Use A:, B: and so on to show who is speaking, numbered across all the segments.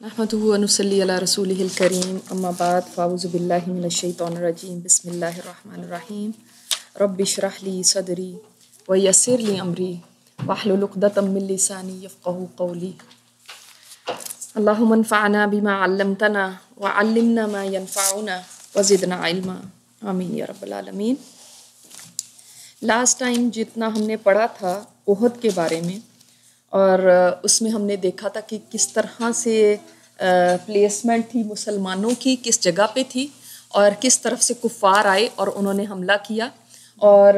A: नहमदुसली रसूल करीम अम्माबाद फ़ाउज़बिल्लिमिनशैतरजीम बसमीम रबिशरहली सदरी व यसरली अमरी वाहलुलुक़दतमिलसानी यफ़क़हू कौली अल्लाहुम्मनफ़अना बिमा अल्लमतना व अल्लिमना मा यनफ़अना व ज़िदना इल्मा आमीन या रब्बल आलमीन लास्ट टाइम जितना हमने पढ़ा था ओहद के बारे में और उसमें हमने देखा था कि किस तरह से प्लेसमेंट थी मुसलमानों की, किस जगह पे थी और किस तरफ़ से कुफ़ार आए और उन्होंने हमला किया। और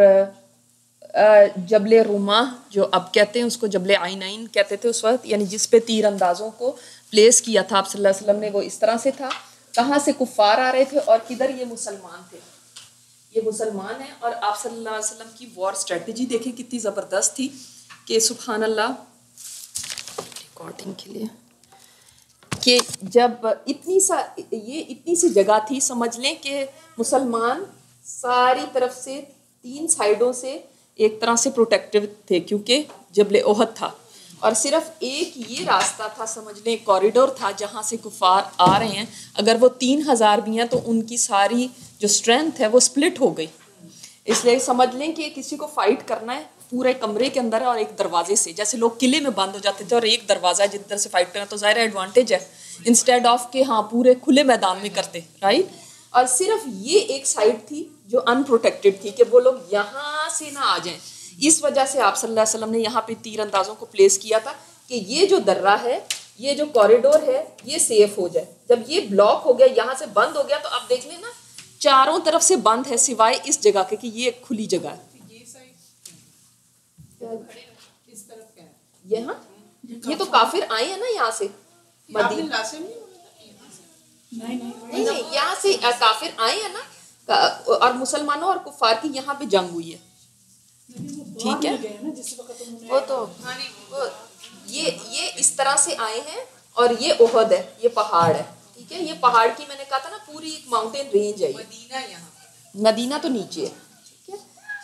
A: जबल रुमा, जो अब कहते हैं, उसको जबल आइन कहते थे उस वक्त, यानी जिस पे तीर अंदाज़ों को प्लेस किया था, आप सल्लल्लाहु अलैहि वसल्लम ने, वो इस तरह से था। कहाँ से कुफ़ार आ रहे थे और किधर ये मुसलमान थे? ये मुसलमान हैं और आप सल्लल्लाहु अलैहि वसल्लम की वॉर स्ट्रेटजी देखें, कितनी ज़बरदस्त थी कि सुबहान अल्लाह रिकॉर्डिंग के लिए, कि जब इतनी सा, ये इतनी सी जगह थी, समझ लें कि मुसलमान सारी तरफ़ से, तीन साइडों से एक तरह से प्रोटेक्टिव थे, क्योंकि जबल ओहद था। और सिर्फ़ एक ये रास्ता था, समझ लें कॉरिडोर था, जहाँ से कुफार आ रहे हैं। अगर वो तीन हज़ार भी हैं तो उनकी सारी जो स्ट्रेंथ है, वो स्प्लिट हो गई। इसलिए समझ लें कि किसी को फाइट करना है पूरे कमरे के अंदर है और एक दरवाजे से। जैसे लोग किले में बंद हो जाते थे और एक दरवाज़ा है जिधर से फाइट करना तो ज़ाहिर एडवांटेज है। इंस्टेड ऑफ़ के हाँ पूरे खुले मैदान में करते राइट और सिर्फ़ ये एक साइड थी जो अनप्रोटेक्टेड थी कि वो लोग यहाँ से ना आ जाएँ। इस वजह से आप सल्लल्लाहु अलैहि वसल्लम ने यहाँ पे तीर अंदाजों को प्लेस किया था कि ये जो दर्रा है, ये जो कॉरिडोर है, ये सेफ़ हो जाए। जब ये ब्लॉक हो गया, यहाँ से बंद हो गया तो आप देख लेना, चारों तरफ़ से बंद है सिवाय इस जगह के कि ये खुली जगह है। ये हाँ ये तो काफिर आए हैं ना यहाँ से? मदीना नहीं नहीं यहाँ से काफिर आए हैं ना? और मुसलमानों और कुफार की यहाँ पे जंग हुई है। ठीक है? वो तो वो ये ये इस तरह से आए हैं और ये ओहद है ये पहाड़ है। ठीक है? ये पहाड़ की मैंने कहा था ना पूरी एक माउंटेन रेंज है मदीना यहाँ। मदीना तो नीचे है।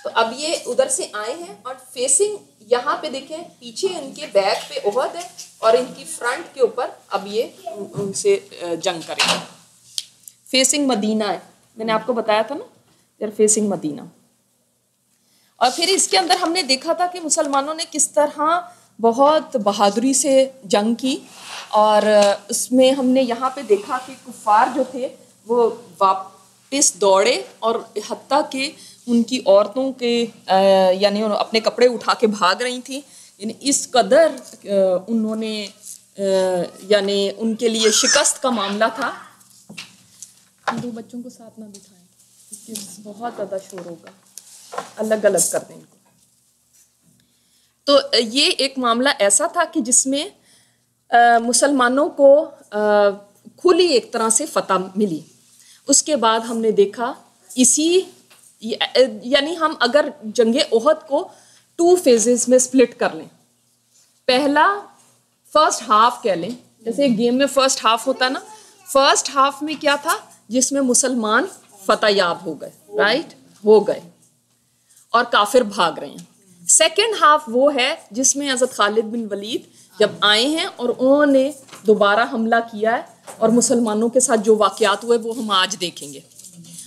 A: तो अब ये उधर से आए हैं और फेसिंग यहाँ पे देखें, पीछे इनके बैक पे ओहद है और इनकी फ्रंट के ऊपर अब ये उनसे जंग करेंगे। फेसिंग मदीना है। मैंने आपको बताया था ना, यार फेसिंग मदीना। और फिर इसके अंदर हमने देखा था कि मुसलमानों ने किस तरह बहुत बहादुरी से जंग की और उसमें हमने यहाँ पे देखा कि कुफार जो थे, वो वापस दौड़े और हती के उनकी औरतों के यानी अपने कपड़े उठा के भाग रही थी। यानी इस कदर उन्होंने यानी उनके लिए शिकस्त का मामला था। दो बच्चों को साथ ना बिठाएँ बहुत ज़्यादा शोर होगा। अलग अलग कर दें तो ये एक मामला ऐसा था कि जिसमें मुसलमानों को आ, खुली एक तरह से फतह मिली। उसके बाद हमने देखा इसी यानी हम अगर जंगे ओहद को टू फेजेस में स्प्लिट कर लें। पहला फ़र्स्ट हाफ़ कह लें। जैसे गेम में फ़र्स्ट हाफ़ होता ना फ़र्स्ट हाफ़ में क्या था? जिसमें मुसलमान फतेहयाब हो गए राइट हो गए और काफिर भाग रहे हैं। सेकेंड हाफ़ वो है जिसमें हज़रत खालिद बिन वलीद जब आए हैं और उन्होंने दोबारा हमला किया है और मुसलमानों के साथ जो वाकयात हुए, वो हम आज देखेंगे।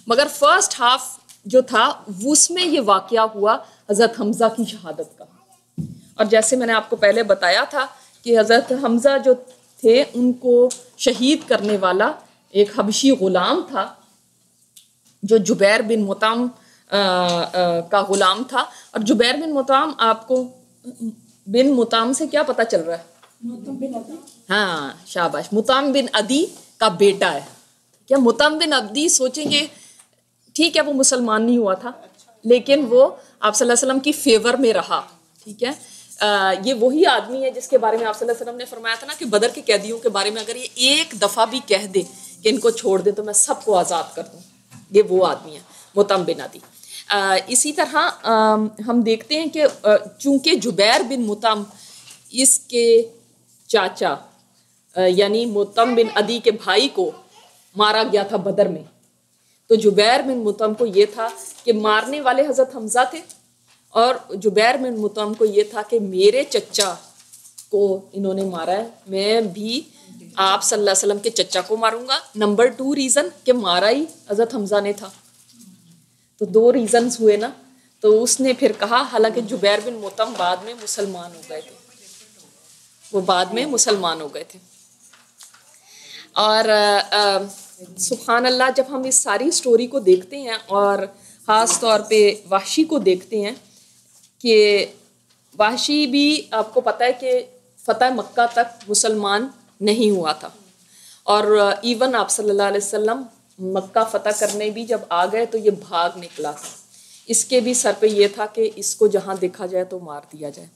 A: मगर फ़र्स्ट हाफ़ जो था उसमें ये वाक़ हुआ हज़रत हमज़ा की शहादत का। और जैसे मैंने आपको पहले बताया था कि हज़रत हमज़ा जो थे उनको शहीद करने वाला एक हबशी ग़ुलाम था जो जुबैर बिन मुताम का ग़ुलाम था। और जुबैर बिन मुताम आपको बिन मुताम से क्या पता चल रहा है? हाँ शाबाश। मुताम बिन अदी का बेटा है। क्या मुताम बिन अदी सोचेंगे ठीक है वो मुसलमान नहीं हुआ था लेकिन वो आप वसल्लम की फेवर में रहा ठीक है? आ, ये वही आदमी है जिसके बारे में आप वसल्लम ने फरमाया था ना कि बदर के कैदियों के बारे में अगर ये एक दफ़ा भी कह दे कि इनको छोड़ दे तो मैं सबको आज़ाद कर दूँ। ये वो आदमी है मोतम बिन आदि। इसी तरह आ, हम देखते हैं कि चूँकि जुबैर बिन मुतम इसके चाचा यानी मोतम बिन अदी के भाई को मारा गया था बदर में तो जुबैर बिन मुतम को ये था कि मारने वाले हज़रत हमज़ा थे और जुबैर बिन मुतम को ये था कि मेरे चचा को इन्होंने मारा है। मैं भी आप सल्लल्लाहु अलैहि वसल्लम के चचा को मारूँगा। नंबर टू रीज़न कि मारा ही हज़रत हमज़ा ने था। तो दो रीज़न्स हुए ना। तो उसने फिर कहा, हालाँकि जुबैर बिन मोतम बाद में मुसलमान हो गए थे। वो बाद में मुसलमान हो गए थे। और सुबहान अल्लाह जब हम इस सारी स्टोरी को देखते हैं और ख़ास तौर पे वाशी को देखते हैं कि वाशी भी आपको पता है कि फ़तेह मक्का तक मुसलमान नहीं हुआ था। और इवन आप सल्लल्लाहु अलैहि वसल्लम मक्का फ़तेह करने भी जब आ गए तो ये भाग निकला था। इसके भी सर पे ये था कि इसको जहाँ देखा जाए तो मार दिया जाए।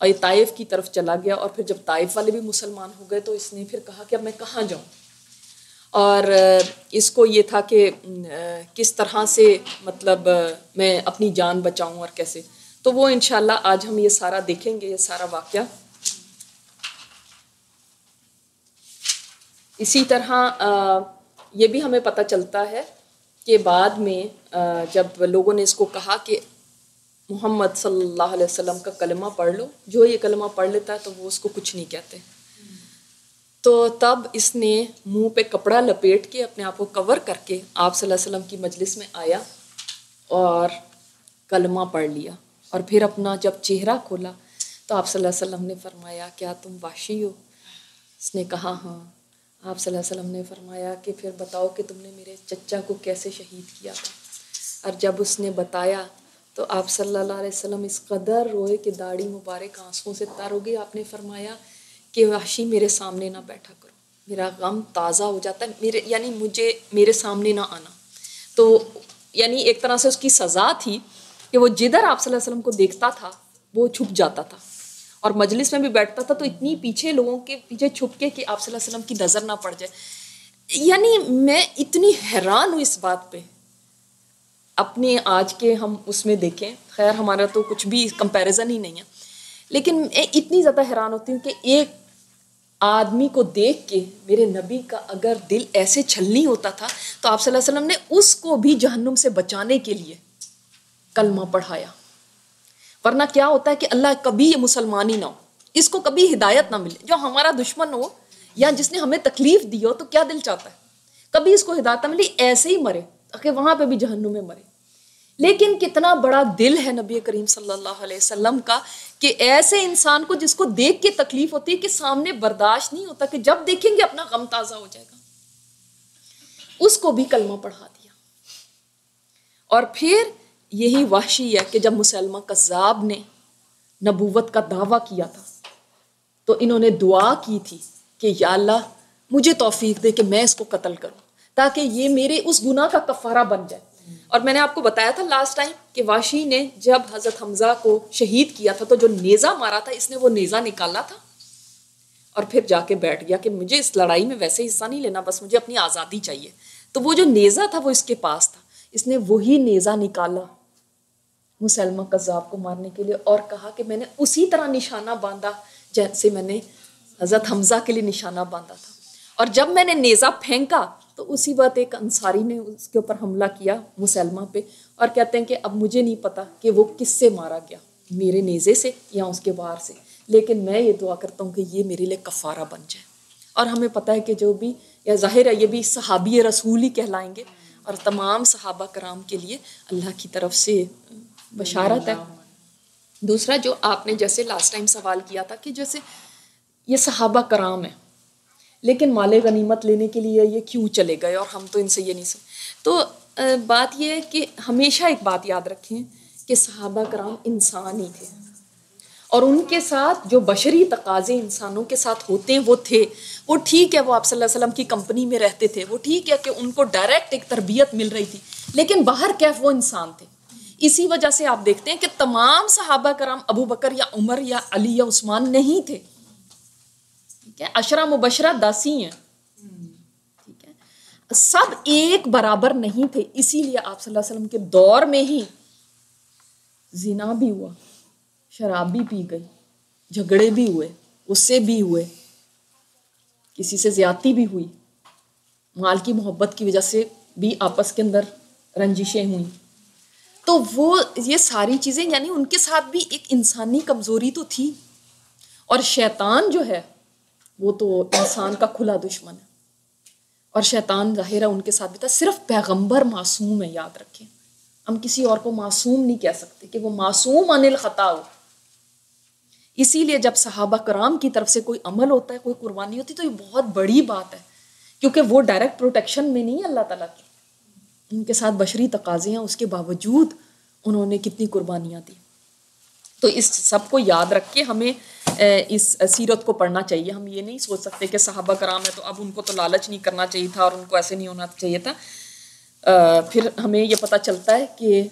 A: और ये ताइफ की तरफ़ चला गया और फिर जब ताइफ वाले भी मुसलमान हो गए तो इसने फिर कहा कि अब मैं कहाँ जाऊँ? और इसको ये था कि किस तरह से मतलब मैं अपनी जान बचाऊं और कैसे। तो वो इन आज हम ये सारा देखेंगे, ये सारा वाक्य। इसी तरह ये भी हमें पता चलता है कि बाद में जब लोगों ने इसको कहा कि मोहम्मद सल्लल्लाहु अलैहि वसल्लम का कलमा पढ़ लो, जो ये कलमा पढ़ लेता है तो वो उसको कुछ नहीं कहते। तो तब इसने मुँह पे कपड़ा लपेट के अपने आप को कवर करके आप वसल्लम की मजलिस में आया और कलमा पढ़ लिया। और फिर अपना जब चेहरा खोला तो आप वसल्लम ने फरमाया, क्या तुम वाशी हो? उसने कहा हाँ। आप वसल्लम ने फरमाया कि फिर बताओ कि तुमने मेरे चचा को कैसे शहीद किया था? और जब उसने बताया तो आप सल्लल्लाहु अलैहि वसल्लम इस कदर रोए कि दाढ़ी मुबारक आंसुओं से तर हो गई, आपने फरमाया कि वाशी मेरे सामने ना बैठा करो। मेरा गम ताज़ा हो जाता है। मेरे, यानी मुझे, मेरे सामने ना आना। तो यानी एक तरह से उसकी सज़ा थी कि वो जिधर आप वसल्लम को देखता था, वो छुप जाता था। और मजलिस में भी बैठता था तो इतनी पीछे लोगों के पीछे छुप के कि आप वसल्लम की नज़र ना पड़ जाए। यानी मैं इतनी हैरान हूँ इस बात पे। अपने आज के हम उसमें देखें, खैर हमारा तो कुछ भी कंपैरिजन ही नहीं है। लेकिन मैं इतनी ज़्यादा हैरान होती हूँ कि एक आदमी को देख के मेरे नबी का अगर दिल ऐसे छलनी होता था तो आप सल्लल्लाहु अलैहि वसल्लम ने उसको भी जहन्नुम से बचाने के लिए कलमा पढ़ाया। वरना क्या होता है कि अल्लाह कभी ये मुसलमान ही ना हो, इसको कभी हिदायत ना मिले। जो हमारा दुश्मन हो, या जिसने हमें तकलीफ़ दी हो तो क्या दिल चाहता है? कभी इसको हिदायत ना मिली, ऐसे ही मरे, ताकि वहाँ पर भी जहन्नुम में मरे। लेकिन कितना बड़ा दिल है नबी करीम सल्लल्लाहु अलैहि वसल्लम का कि ऐसे इंसान को जिसको देख के तकलीफ़ होती है कि सामने बर्दाश्त नहीं होता कि जब देखेंगे अपना गम ताज़ा हो जाएगा। उसको भी कलमा पढ़ा दिया। और फिर यही वाशी है कि जब मुसलमा कज़ाब ने नबूवत का दावा किया था तो इन्होंने दुआ की थी कि या अल्लाह मुझे तौफीक दे कि मैं इसको कत्ल करूँ, ताकि ये मेरे उस गुनाह का कफारा बन जाए। और मैंने आपको बताया था लास्ट टाइम कि वाशी ने जब हज़रत हमज़ा को शहीद किया था तो जो नेज़ा मारा था, इसने वो नेज़ा निकाला था। और फिर जाके बैठ गया कि मुझे इस लड़ाई में वैसे हिस्सा नहीं लेना, बस मुझे अपनी आज़ादी चाहिए। तो वो जो नेज़ा था, वो इसके पास था। इसने वही नेज़ा निकाला मुसलमा कज़ाब को मारने के लिए और कहा कि मैंने उसी तरह निशाना बांधा जैसे मैंने हज़रत हमज़ा के लिए निशाना बांधा था। और जब मैंने नेज़ा फेंका तो उसी वक्त एक अंसारी ने उसके ऊपर हमला किया मुसलमा पे और कहते हैं कि अब मुझे नहीं पता कि वो किससे मारा गया, मेरे नेज़े से या उसके बाहर से। लेकिन मैं ये दुआ करता हूँ कि ये मेरे लिए कफ़ारा बन जाए। और हमें पता है कि जो भी, या ज़ाहिर है ये भी सहाबी रसूल ही कहलाएँगे और तमाम सहाबा कराम के लिए अल्लाह की तरफ़ से बशारत है। दूसरा जो आपने जैसे लास्ट टाइम सवाल किया था कि जैसे ये सहाबा कराम है लेकिन माले गनीमत लेने के लिए ये क्यों चले गए? और हम तो इनसे ये नहीं सुन तो बात ये है कि हमेशा एक बात याद रखें कि सहाबा कराम इंसान ही थे। और उनके साथ जो बशरी तकाजे इंसानों के साथ होते हैं वो थे। वो ठीक है, वो आप सल्लल्लाहु अलैहि वसल्लम की कंपनी में रहते थे। वो ठीक है कि उनको डायरेक्ट एक तरबियत मिल रही थी। लेकिन बाहर कैफ वो इंसान थे। इसी वजह से आप देखते हैं कि तमाम सहाबा कराम अबू बकर या उमर या अली या उस्मान नहीं थे। ठीक है? अशरा मुबशरा दासी हैं। ठीक है? सब एक बराबर नहीं थे, इसीलिए आप सल्लल्लाहु अलैहि वसल्लम के दौर में ही जिना भी हुआ, शराब भी पी गई, झगड़े भी हुए उससे भी हुए, किसी से ज्यादती भी हुई, माल की मोहब्बत की वजह से भी आपस के अंदर रंजिशें हुई। तो वो, ये सारी चीज़ें, यानी उनके साथ भी एक इंसानी कमज़ोरी तो थी। और शैतान जो है वो तो इंसान का खुला दुश्मन है। और शैतान ज़ाहिर है उनके साथ भी था। सिर्फ़ पैगंबर मासूम है, याद रखें। हम किसी और को मासूम नहीं कह सकते कि वो मासूम अनिल ख़ता हो। इसीलिए जब सहाबा कराम की तरफ़ से कोई अमल होता है, कोई कुर्बानी होती तो ये बहुत बड़ी बात है। क्योंकि वो डायरेक्ट प्रोटेक्शन में नहीं अल्लाह ताला की। उनके साथ बशरी तकाजे हैं, उसके बावजूद उन्होंने कितनी कुर्बानियाँ दी। तो इस सबको याद रख के हमें इस सीरत को पढ़ना चाहिए। हम ये नहीं सोच सकते कि सहाबा कराम है तो अब उनको तो लालच नहीं करना चाहिए था और उनको ऐसे नहीं होना चाहिए था। फिर हमें ये पता चलता है कि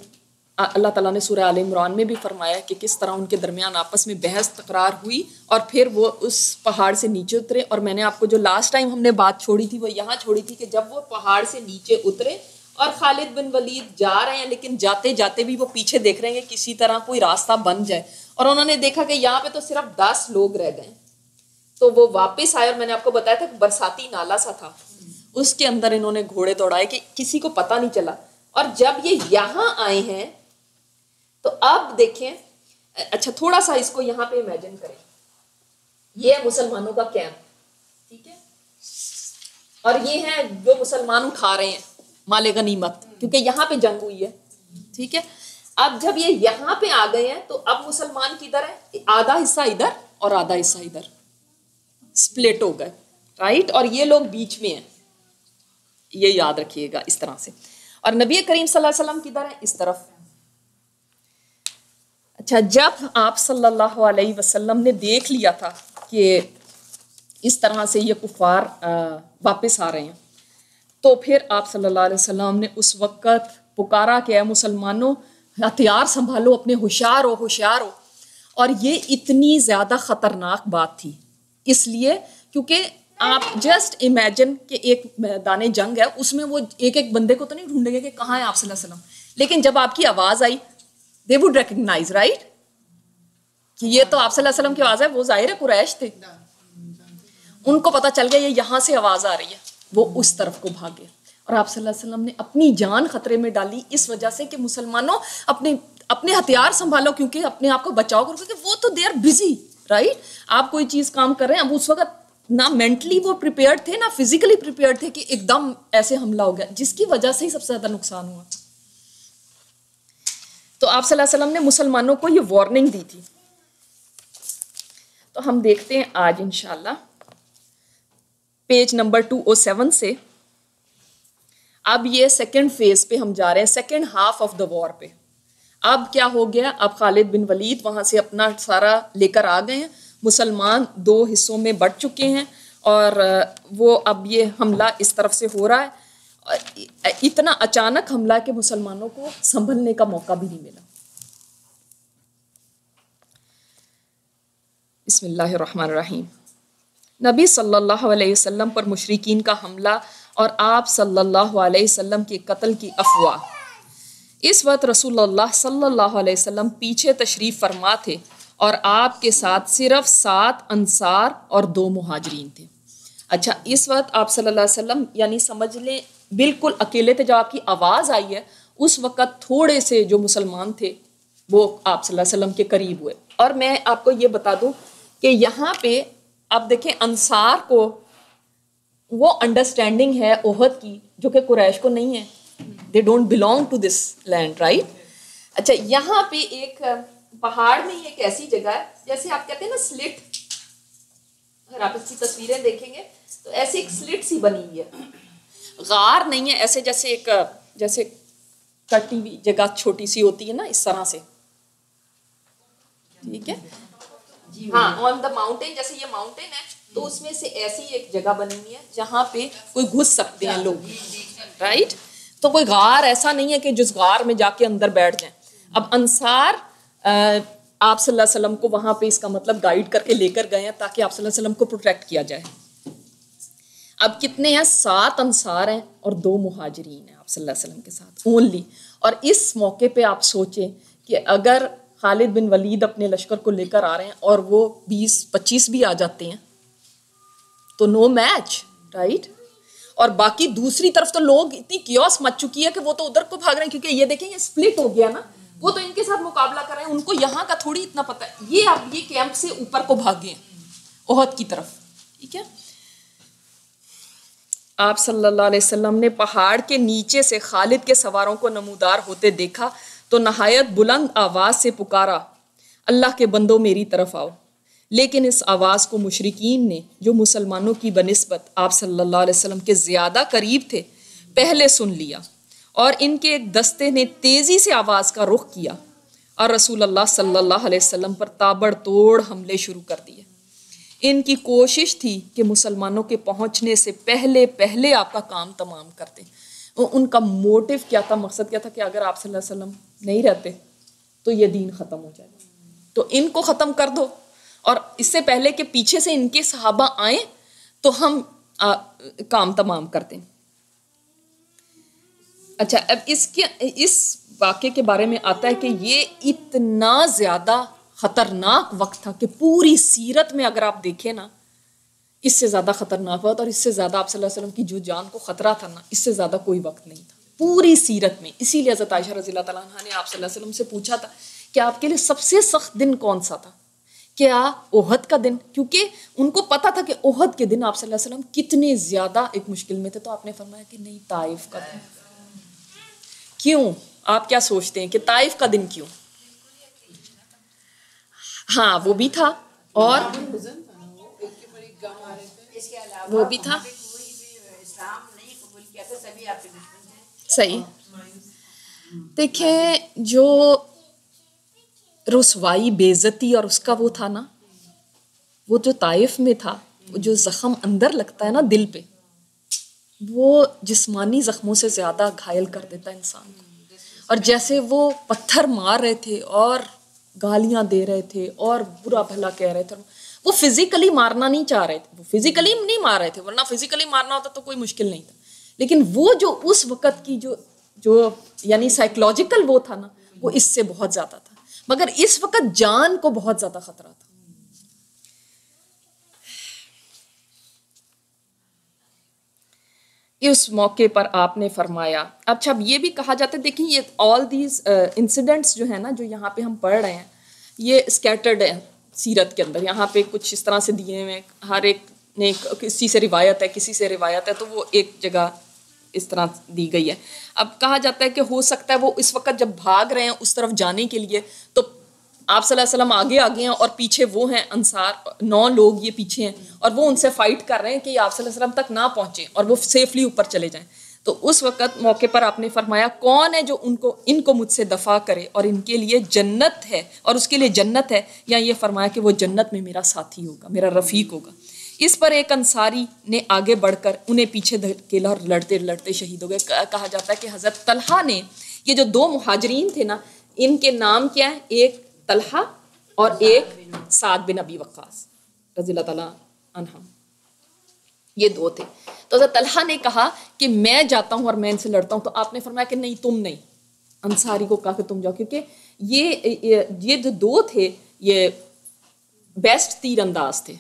A: अल्लाह ताला ने सूर्य आल इमरान में भी फरमाया कि किस तरह उनके दरमियान आपस में बहस, तकरार हुई और फिर वो उस पहाड़ से नीचे उतरे। और मैंने आपको जो लास्ट टाइम हमने बात छोड़ी थी, वो यहाँ छोड़ी थी कि जब वो पहाड़ से नीचे उतरे और खालिद बिन वलीद जा रहे हैं, लेकिन जाते जाते भी वो पीछे देख रहे हैं किसी तरह कोई रास्ता बन जाए। और उन्होंने देखा कि यहाँ पे तो सिर्फ़ दस लोग रह गए। तो वो वापस आए और मैंने आपको बताया था बरसाती नाला सा था। उसके अंदर इन्होंने घोड़े दौड़ाए कि किसी को पता नहीं चला। और जब ये यहाँ आए हैं तो अब देखें अच्छा थोड़ा सा इसको यहाँ पे इमेजिन करें। ये है मुसलमानों का कैंप ठीक है? और ये है जो मुसलमान उठा रहे हैं। माले गनीमत क्योंकि यहाँ पे जंग हुई है, ठीक है? अब जब ये यहाँ पे आ गए हैं तो अब मुसलमान किधर है? आधा हिस्सा इधर और आधा हिस्सा इधर। स्प्लिट हो गए राइट और ये लोग बीच में हैं। ये याद रखिएगा इस तरह से। और नबी करीम सल्लल्लाहु अलैहि वसल्लम किधर है? इस तरफ़। अच्छा जब आप सल्लल्लाहु अलैहि वसल्लम ने देख लिया था कि इस तरह से ये कुफार वापस आ रहे हैं तो फिर आप सल्लल्लाहु अलैहि वसल्लम ने उस वक़्त पुकारा कि मुसलमानों, हथियार संभालो, अपने होशियार हो होशियार हो। और ये इतनी ज़्यादा ख़तरनाक बात थी। इसलिए क्योंकि आप जस्ट इमेजिन कि एक मैदान जंग है, उसमें वो एक एक बंदे को तो नहीं ढूंढेंगे कि कहाँ है आप वसल्लम। लेकिन जब आपकी आवाज़ आई दे वुड रिकग्नाइज राइट कि ये तो आप वसल्लम की आवाज़ है, वो ज़ाहिर है कुरैश थे। उनको पता चल गया, ये यहाँ से आवाज़ आ रही है। वो उस तरफ़ को भागे। और आप वसल्लम ने अपनी जान खतरे में डाली इस वजह से कि मुसलमानों अपने अपने हथियार संभालो, क्योंकि अपने आप को बचाओ करो, क्योंकि वो तो दे आर बिज़ी राइट आप कोई चीज़ काम कर रहे हैं, अब उस वक्त ना मेंटली वो प्रिपेयर्ड थे, ना फिजिकली प्रिपेयर्ड थे कि एकदम ऐसे हमला हो गया, जिसकी वजह से ही सबसे ज़्यादा नुकसान हुआ। तो आप वसल्लम ने मुसलमानों को ये वार्निंग दी थी। तो हम देखते हैं आज, इंशाल्लाह page number two o seven से, अब ये सेकेंड फ़ेज़ पे हम जा रहे हैं second half of the war पे। अब क्या हो गया? अब खालिद बिन वलीद वहाँ से अपना सारा लेकर आ गए हैं। मुसलमान दो हिस्सों में बढ़ चुके हैं और वो अब ये हमला इस तरफ़ से हो रहा है। इतना अचानक हमला के मुसलमानों को संभलने का मौका भी नहीं मिला। रहीम नबी सल्लल्लाहु अलैहि वसल्लम पर मुशरिकीन का हमला और आप सल्लल्लाहु अलैहि वसल्लम के कत्ल की अफवाह। इस वक्त रसूलुल्लाह सल्लल्लाहु अलैहि वसल्लम पीछे तशरीफ़ फरमा थे और आपके साथ सिर्फ़ सात अंसार और दो मुहाजरीन थे। अच्छा इस वक्त आप सल्लल्लाहु अलैहि वसल्लम यानी समझ लें, बिल्कुल अकेले थे, जब आपकी आवाज़ आई है, उस वक़्त थोड़े से जो मुसलमान थे, वो आप सल्लल्लाहु अलैहि वसल्लम के करीब हुए। और मैं आपको ये बता दूँ कि यहाँ पे अब देखें, अंसार को, वो अंडरस्टैंडिंग है ओहद की, जो कि कुरैश को नहीं है। They don't belong to this land right अच्छा यहाँ पे एक, पहाड़ में एक ऐसी जगह है, जैसे आप कहते हैं ना स्लिट अगर आप इसकी तस्वीरें देखेंगे तो ऐसी एक स्लिट सी बनी हुई है। गार नहीं है, ऐसे जैसे एक, जैसे कटी हुई जगह छोटी सी होती है ना, इस तरह से। ठीक है? हाँ ऑन द माउंटेन जैसे ये माउंटेन है तो उसमें से ऐसी एक जगह बनी हुई है जहाँ पे कोई घुस सकते हैं लोग राइट तो कोई गार ऐसा नहीं है कि जिस गार में जाके अंदर बैठ जाए। अब अंसार आप वसल्लम को वहाँ पे इसका मतलब गाइड करके लेकर गए हैं ताकि आप वसल्लम को प्रोटेक्ट किया जाए। अब कितने हैं? सात अंसार हैं और दो मुहाजरीन हैं आप वसल्लम के साथ ओनली और इस मौके पे आप सोचें कि अगर खालिद बिन वलीद अपने लश्कर को लेकर आ रहे हैं और वो बीस, पच्चीस भी आ जाते हैं। तो नो मैच राइट और बाकी दूसरी तरफ़ तो लोग इतनी क्योस मच चुकी है कि वो तो उधर को भाग रहे हैं, क्योंकि ये देखें, ये स्प्लिट हो गया ना। वो तो इनके साथ मुकाबला कर रहे हैं, उनको यहाँ का थोड़ी इतना पता है। ये अब ये कैंप से ऊपर को भागे हैं, ओहद की तरफ़, ठीक है? आप सल्लल्लाहु अलैहि वसल्लम ने पहाड़ के नीचे से खालिद के सवारों को नमूदार होते देखा। तो नहायत बुलंद आवाज़ से पुकारा, अल्लाह के बंदो मेरी तरफ़ आओ। लेकिन इस आवाज़ को मुशरकिन ने, जो मुसलमानों की बनस्बत आप सल्लल्लाहु अलैहि वसल्लम के ज़्यादा करीब थे, पहले सुन लिया और इनके एक दस्ते ने तेज़ी से आवाज़ का रुख किया और रसूल अल्लाह सल्लल्लाहु अलैहि वसल्लम पर ताबड़तोड़ हमले शुरू कर दिए। इनकी कोशिश थी कि मुसलमानों के पहुँचने से पहले पहले आपका काम तमाम कर दें। उनका मोटिव क्या था मकसद क्या था कि अगर आप सल्लल्लाहु अलैहि वसल्लम नहीं रहते तो ये दीन ख़त्म हो जाएगा तो इनको ख़त्म कर दो। और इससे पहले कि पीछे से इनके सहाबा आए तो हम आ, काम तमाम कर दें अच्छा अब इसके इस वाक्य के बारे में आता है कि ये इतना ज़्यादा ख़तरनाक वक्त था कि पूरी सीरत में अगर आप देखें ना इससे ज़्यादा ख़तरनाक वक्त और इससे ज़्यादा आप सल्लल्लाहु अलैहि वसल्लम की जो जान को ख़तरा था ना, इससे ज़्यादा कोई वक्त नहीं था। पूरी सीरत में, इसीलिए हज़रत आयशा रज़ी ने आप वसल्लम से पूछा था कि आपके लिए सबसे सख्त दिन कौन सा था? क्या ओहद का दिन? क्योंकि उनको पता था कि ओहद के दिन आप वसल्लम कितने ज़्यादा एक मुश्किल में थे। तो आपने फरमाया कि नहीं, ताइफ का दिन। क्यों? आप क्या सोचते हैं कि ताइफ का दिन क्यों? हाँ वो भी था और वो भी था। सही। देखें जो रसवाई बेजती और उसका वो था ना, वो जो ताइफ में था, वो जो ज़ख़म अंदर लगता है ना, दिल पे, वो जिस्मानी ज़ख्मों से ज़्यादा घायल कर देता है इंसान को। और जैसे वो पत्थर मार रहे थे और गालियाँ दे रहे थे और बुरा भला कह रहे थे वो फिजिकली मारना नहीं चाह रहे थे, वो फिजिकली नहीं मार रहे थे, वरना फिजिकली मारना होता तो कोई मुश्किल नहीं था। लेकिन वो जो उस वक़्त की जो जो यानी साइकोलॉजिकल वो था ना, वो इससे बहुत ज़्यादा था। मगर इस वक्त जान को बहुत ज़्यादा खतरा था। इस मौके पर आपने फरमाया अच्छा अब ये भी कहा जाता है, देखिए, ये ऑल दीज इंसिडेंट्स जो है ना, जो यहाँ पे हम पढ़ रहे हैं, ये स्कैटर्ड है। सीरत के अंदर, यहाँ पे कुछ इस तरह से दिए हुए हर एक ने किसी से रिवायत है, किसी से रिवायत है तो वो एक जगह इस तरह दी गई है। अब कहा जाता है कि हो सकता है वो इस वक्त जब भाग रहे हैं उस तरफ़ जाने के लिए तो आप वसल्लम आगे आगे हैं और पीछे वो हैं अंसार, नौ लोग ये पीछे हैं और वो उनसे फाइट कर रहे हैं कि आप वसल्लम तक ना पहुँचे और वो सेफली ऊपर चले जाएँ। तो उस वक़्त मौके पर आपने फरमाया, कौन है जो उनको, इनको मुझसे दफ़ा करे और इनके लिए जन्नत है और उसके लिए जन्नत है? या ये फरमाया कि वो जन्नत में मेरा साथी होगा, मेरा रफ़ीक होगा। इस पर एक अंसारी ने आगे बढ़कर उन्हें पीछे धकेला और लड़ते लड़ते शहीद हो गए। कहा जाता है कि हज़रत तलहा ने, ये जो दो महाजरीन थे ना, इनके नाम क्या है? एक तलहा और एक साद बिन अबी वक्स रज़ी अनहा। ये दो थे। तो तलहा ने कहा कि मैं जाता हूँ और मैं इनसे लड़ता हूँ। तो आपने फरमाया कि नहीं, तुम नहीं। अंसारी को कहा कि तुम जाओ, क्योंकि ये ये जो दो थे, ये बेस्ट तीर अंदाज थे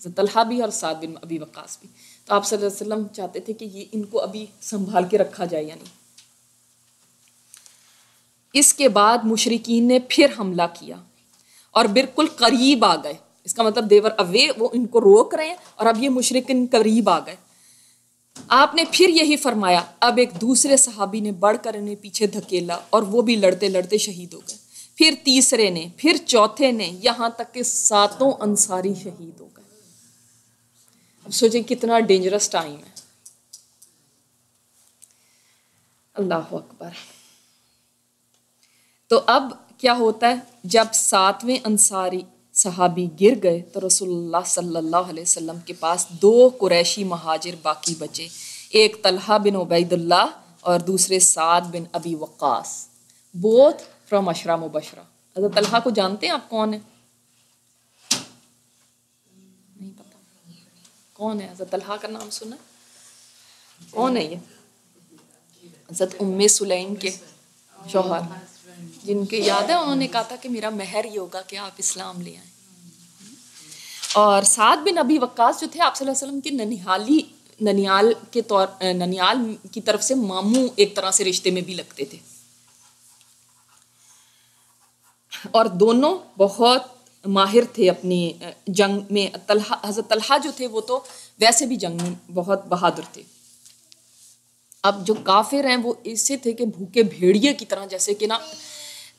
A: तलहा भी और साद बिन अबी वक्स भी। तो आप वसल्लम चाहते थे कि ये, इनको अभी संभाल के रखा जाए या नहीं? इसके बाद मुशरकिन ने फिर हमला किया और बिल्कुल करीब आ गए। इसका मतलब देवर अवे वो इनको रोक रहे हैं, और अब ये मुशरकिन करीब आ गए। आपने फिर यही फरमाया, अब एक दूसरे सहाबी ने बढ़कर इन्हें पीछे धकेला, और वो भी लड़ते लड़ते शहीद हो गए। फिर तीसरे ने, फिर चौथे ने, यहाँ तक के सातों अंसारी शहीद हो गए। अब सोचे कितना डेंजरस टाइम है। अल्लाह अकबर। तो अब क्या होता है? जब सातवें अंसारी सहाबी गिर गए तो रसूलुल्लाह सल्लल्लाहु अलैहि वसल्लम के पास दो कुरैशी महाजिर बाकी बचे। एक तलहा बिन उबैदुल्ला और दूसरे Saad bin Abi Waqqas both from Ashara मुबशरा हज़रत तलहा को जानते हैं आप कौन है? नहीं पता। कौन है? हज़रत तलहा का नाम सुना कौन है ये? हज़रत उम्मे सुलैम के शोहर। जिनके याद है, उन्होंने कहा था कि मेरा महर ये होगा कि आप इस्लाम ले आए। और साद बिन अभी वक्कास जो थे, आप वसल्लम के ननिहाली, ननियाल के तौर, ननियाल की तरफ़ से मामू एक तरह से रिश्ते में भी लगते थे। और दोनों बहुत माहिर थे अपनी जंग में। हज़रत तलहा जो थे, वो तो वैसे भी जंग में बहुत बहादुर थे। अब जो काफिर हैं, वो इससे थे कि भूखे भेड़िए की तरह, जैसे कि ना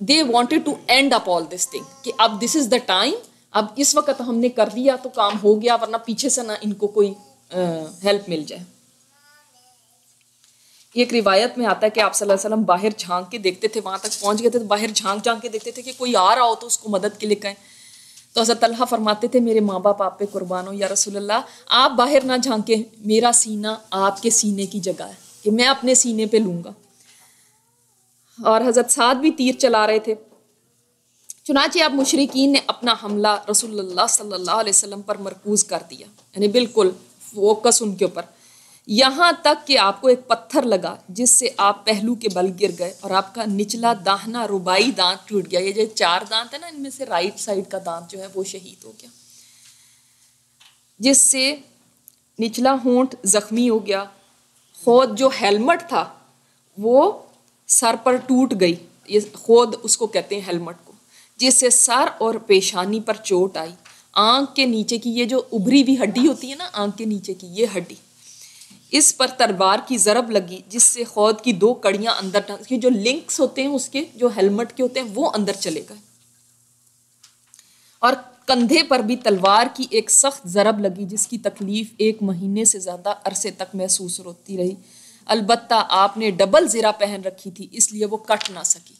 A: they wanted to end up all this thing कि अब दिस इज़ द टाइम अब इस वक्त हमने कर दिया तो काम हो गया, वरना पीछे से ना इनको कोई हेल्प मिल जाए। एक रिवायत में आता है कि आप सल्लल्लाहु अलैहि वसल्लम बाहर झाँक के देखते थे, वहाँ तक पहुँच गए थे तो बाहर झाँक झाँक के देखते थे कि कोई आ रहा हो तो उसको मदद के लिए कहें। तो हज़रत तलहा फरमाते थे, मेरे माँ बाप आप पे कुर्बान हो, या रसूलुल्लाह, आप बाहर ना झांके, मेरा सीना आपके सीने की जगह है, कि मैं अपने सीने पे लूँगा। और हज़रत साद भी तीर चला रहे थे। चुनाचे आप मुशरकिन ने अपना हमला रसूलुल्लाह सल्लल्लाहु अलैहि पर मरकूज कर दिया। यानी बिल्कुल फोकस उनके ऊपर। यहाँ तक कि आपको एक पत्थर लगा जिससे आप पहलू के बल गिर गए और आपका निचला दाहना रुबाई दांत टूट गया। ये जो चार दांत है ना, इनमें से राइट साइड का दांत जो है वो शहीद हो गया। जिससे निचला होंठ जख्मी हो गया। खोद जो हेलमेट था, वो सर पर टूट गई। ये खोद उसको कहते हैं हेलमेट को, जिससे सर और पेशानी पर चोट आई। आँख के नीचे की ये जो उभरी हुई हड्डी होती है ना, आँख के नीचे की ये हड्डी, इस पर तलवार की ज़रब लगी, जिससे खौद की दो कड़ियाँ अंदर के जो लिंक्स होते हैं, उसके जो हेलमेट के होते हैं, वो अंदर चले गए। और कंधे पर भी तलवार की एक सख्त ज़रब लगी, जिसकी तकलीफ़ एक महीने से ज़्यादा अरसे तक महसूस होती रही। अलबत्ता आपने डबल ज़रा पहन रखी थी, इसलिए वो कट ना सकी।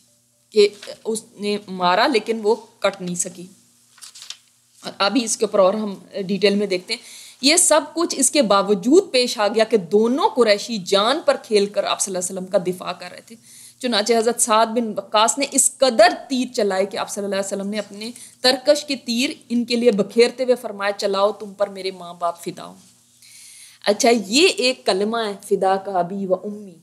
A: कि उसने मारा, लेकिन वो कट नहीं सकी। अभी इसके ऊपर और हम डिटेल में देखते हैं। ये सब कुछ इसके बावजूद पेश आ गया कि दोनों कुरैशी जान पर खेल कर आप का दिफा कर रहे थे। चुनाचे हज़रत साद बिन वक्स ने इस कदर तीर चलाए कि आप सल्लल्लाहु अलैहि वसल्लम ने अपने तरकश के तीर इनके लिए बखेरते हुए फरमाया, चलाओ तुम पर मेरे माँ बाप फिदाओ अच्छा ये एक कलमा है, फिदा का अभी व उम्मी।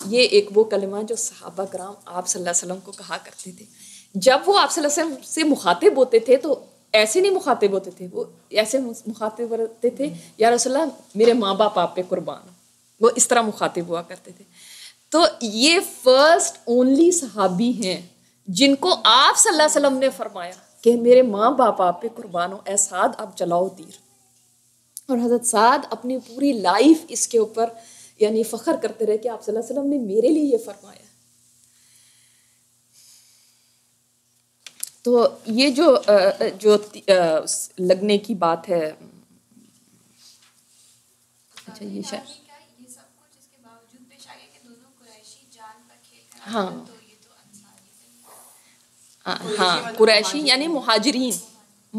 A: ये एक वो कलमा जो सहाबा कराम आप सल्लल्लाहु अलैहि वसल्लम को कहा करते थे। जब वो आप सल्लल्लाहु अलैहि वसल्लम से मुखातिब होते थे तो ऐसे नहीं मुखातिब होते थे, वो ऐसे मुखातिब होते थे, या रसोल्ला मेरे माँ बाप आप पे कुर्बान वो इस तरह मुखातिब हुआ करते थे। तो ये फ़र्स्ट ओनली सहाबी हैं, जिनको आप सल्लल्लाहु अलैहि वसल्लम ने फरमाया कि मेरे माँ बाप आप पे कुर्बान हो एसाद आप चलाओ तीर। और हज़रत साद अपनी पूरी लाइफ इसके ऊपर यानी फ़ख्र करते रहे कि आप सल्लल्लाहु अलैहि वसल्लम ने मेरे लिए ये फरमाया। तो ये जो जो लगने की बात है। अच्छा ये शायद हाँ हाँ कुरैशी यानी मुहाजरीन।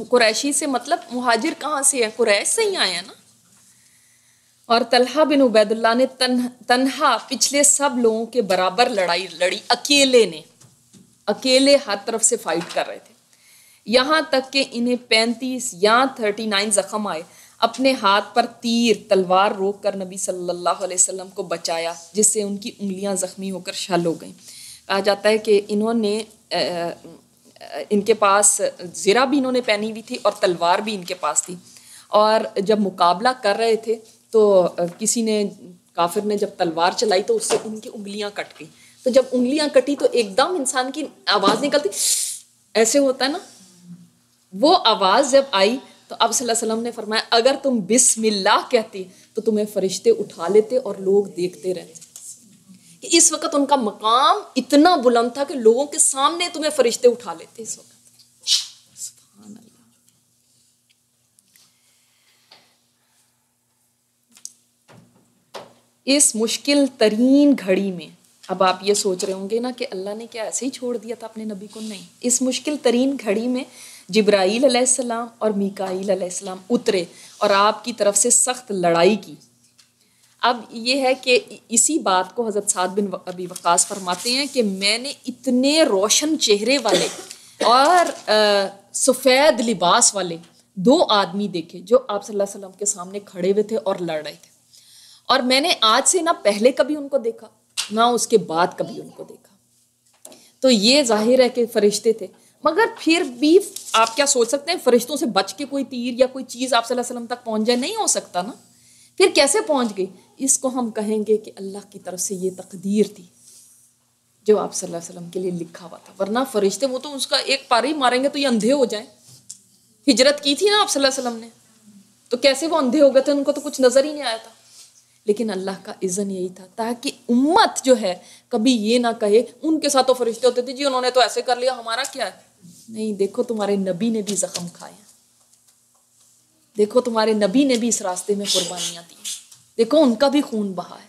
A: कुरैशी से मतलब मुहाजिर कहाँ से है? कुरैश से ही आए हैं ना? और तलहा बिन उबैदुल्ला ने तन, तनहा पिछले सब लोगों के बराबर लड़ाई लड़ी अकेले ने। अकेले हर तरफ़ से फाइट कर रहे थे। यहाँ तक कि इन्हें पैंतीस या थर्टी नाइन जख्म आए। अपने हाथ पर तीर तलवार रोक कर नबी सल्लल्लाहु अलैहि वसल्लम को बचाया जिससे उनकी उंगलियाँ जख्मी होकर शल हो गईं। कहा जाता है कि इन्होंने इनके पास ज़रा भी इन्होंने पहनी हुई थी और तलवार भी इनके पास थी। और जब मुकाबला कर रहे थे तो किसी ने, काफिर ने जब तलवार चलाई तो उससे उनकी उंगलियाँ कट गई। तो जब उंगलियाँ कटी तो एकदम इंसान की आवाज़ निकलती, ऐसे होता है ना? वो आवाज़ जब आई तो अब वसल्लम ने फरमाया, अगर तुम बिस्मिल्लाह कहती तो तुम्हें फरिश्ते उठा लेते और लोग देखते रहते। इस वक्त उनका मकाम इतना बुलंद था कि लोगों के सामने तुम्हें फरिश्ते उठा लेते इस वक्त। इस मुश्किल तरीन घड़ी में, अब आप ये सोच रहे होंगे ना कि अल्लाह ने क्या ऐसे ही छोड़ दिया था अपने नबी को? नहीं। इस मुश्किल तरीन घड़ी में जब्राईल सलाम और मीकाईल सलाम उतरे और आपकी तरफ़ से सख्त लड़ाई की। अब ये है कि इसी बात को हज़रत साद बिन अभी वक़ास फरमाते हैं कि मैंने इतने रोशन चेहरे वाले और सफ़ेद लिबास वाले दो आदमी देखे जो आप सल्लल्लाहु अलैहि वसल्लम के सामने खड़े हुए थे और लड़ रहे थे। और मैंने आज से ना पहले कभी उनको देखा, ना उसके बाद कभी उनको देखा। तो ये ज़ाहिर है कि फरिश्ते थे। मगर फिर भी आप क्या सोच सकते हैं, फरिश्तों से बच के कोई तीर या कोई चीज़ आप सल्लल्लाहु अलैहि वसल्लम तक पहुँच जाए? नहीं हो सकता ना। फिर कैसे पहुँच गई? इसको हम कहेंगे कि अल्लाह की तरफ़ से ये तकदीर थी, जो आप सल्लल्लाहु अलैहि वसल्लम के लिए लिखा हुआ था। वरना फरिश्ते वो तो उसका एक पारी मारेंगे तो ये अंधे हो जाए। हिजरत की थी ना आप सल्लल्लाहु अलैहि वसल्लम ने? तो कैसे वो अंधे हो गए थे? उनको तो कुछ नज़र ही नहीं आया था। लेकिन अल्लाह का इज़न यही था, ताकि उम्मत जो है, कभी ये ना कहे, उनके साथ तो फरिश्ते होते थे, जी उन्होंने तो ऐसे कर लिया, हमारा क्या है? नहीं, देखो तुम्हारे नबी ने भी जख्म खाए देखो तुम्हारे नबी ने भी इस रास्ते में कुर्बानियाँ दी देखो, उनका भी खून बहा है।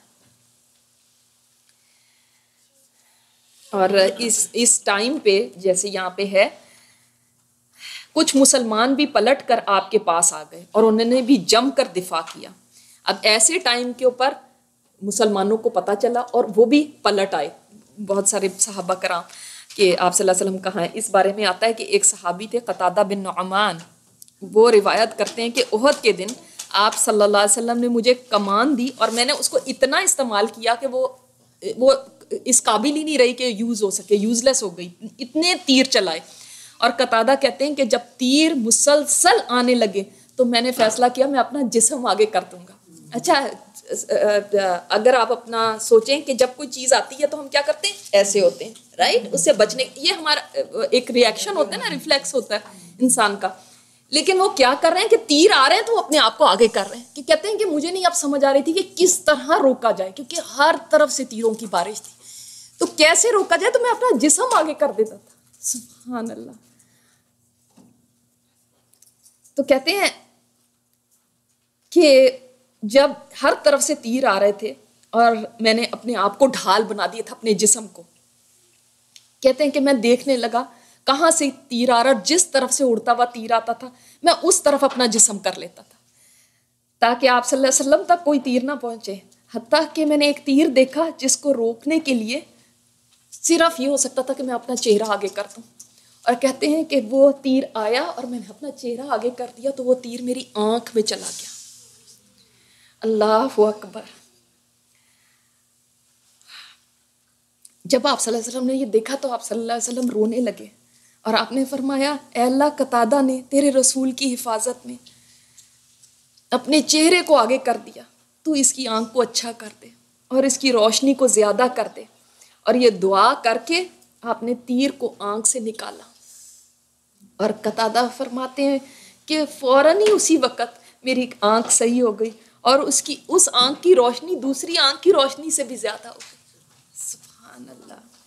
A: और इस इस टाइम पे जैसे यहाँ पे है, कुछ मुसलमान भी पलट कर आपके पास आ गए और उन्होंने भी जम कर दिफा किया। अब ऐसे टाइम के ऊपर मुसलमानों को पता चला और वो भी पलट आए। बहुत सारे सहाबा कराम कि आप वसल्लम कहाँ हैं, इस बारे में आता है कि एक सहाबी थे, कतादा बिन नमान वो रिवायत करते हैं कि ओहद के दिन आप सल्लल्लाहु अलैहि वसल्लम ने मुझे कमान दी और मैंने उसको इतना इस्तेमाल किया कि वो वो इस काबिल ही नहीं रही कि यूज़ हो सके, यूज़लेस हो गई, इतने तीर चलाए। और कतादा कहते हैं कि जब तीर मुसलसल आने लगे तो मैंने फैसला किया, मैं अपना जिसम आगे कर दूँगा। अच्छा अगर आप अपना सोचें कि जब कोई चीज़ आती है तो हम क्या करते हैं? ऐसे होते हैं राइट उससे बचने, ये हमारा एक रिएक्शन होता है ना रिफ्लेक्स होता है इंसान का। लेकिन वो क्या कर रहे हैं कि तीर आ रहे हैं तो वो अपने आप को आगे कर रहे हैं कि कहते हैं कि मुझे नहीं अब समझ आ रही थी कि किस तरह रोका जाए, क्योंकि हर तरफ़ से तीरों की बारिश थी। तो कैसे रोका जाए? तो मैं अपना जिसम आगे कर देता था। सुबहान अल्लाह तो कहते हैं कि जब हर तरफ़ से तीर आ रहे थे और मैंने अपने आप को ढाल बना दिया था अपने जिसम को, कहते हैं कि मैं देखने लगा कहाँ से तीर आ रहा जिस तरफ़ से उड़ता हुआ तीर आता था, मैं उस तरफ़ अपना जिसम कर लेता था। ताकि आप सल्लल्लाहु अलैहि वसल्लम तक कोई तीर ना पहुँचे। हती कि मैंने एक तीर देखा जिसको रोकने के लिए सिर्फ़ ये हो सकता था कि मैं अपना चेहरा आगे कर दूँ। और कहते हैं कि वो तीर आया और मैंने अपना चेहरा आगे कर दिया तो वो तीर मेरी आँख में चला गया। अल्लाह अकबर। जब आप सल्लल्लाहु अलैहि वसल्लम ने ये देखा तो आप सल्लल्लाहु अलैहि वसल्लम रोने लगे। और आपने फरमाया अल्लाह, कतादा ने तेरे रसूल की हिफाजत में अपने चेहरे को आगे कर दिया। तू इसकी आँख को अच्छा कर दे और इसकी रोशनी को ज़्यादा कर दे और ये दुआ करके आपने तीर को आँख से निकाला। और कतादा फरमाते हैं कि फ़ौरन ही उसी वक़्त मेरी आँख सही हो गई और उसकी, उस आँख की रोशनी दूसरी आँख की रोशनी से भी ज़्यादा हो गई। सुबह अल्लाह।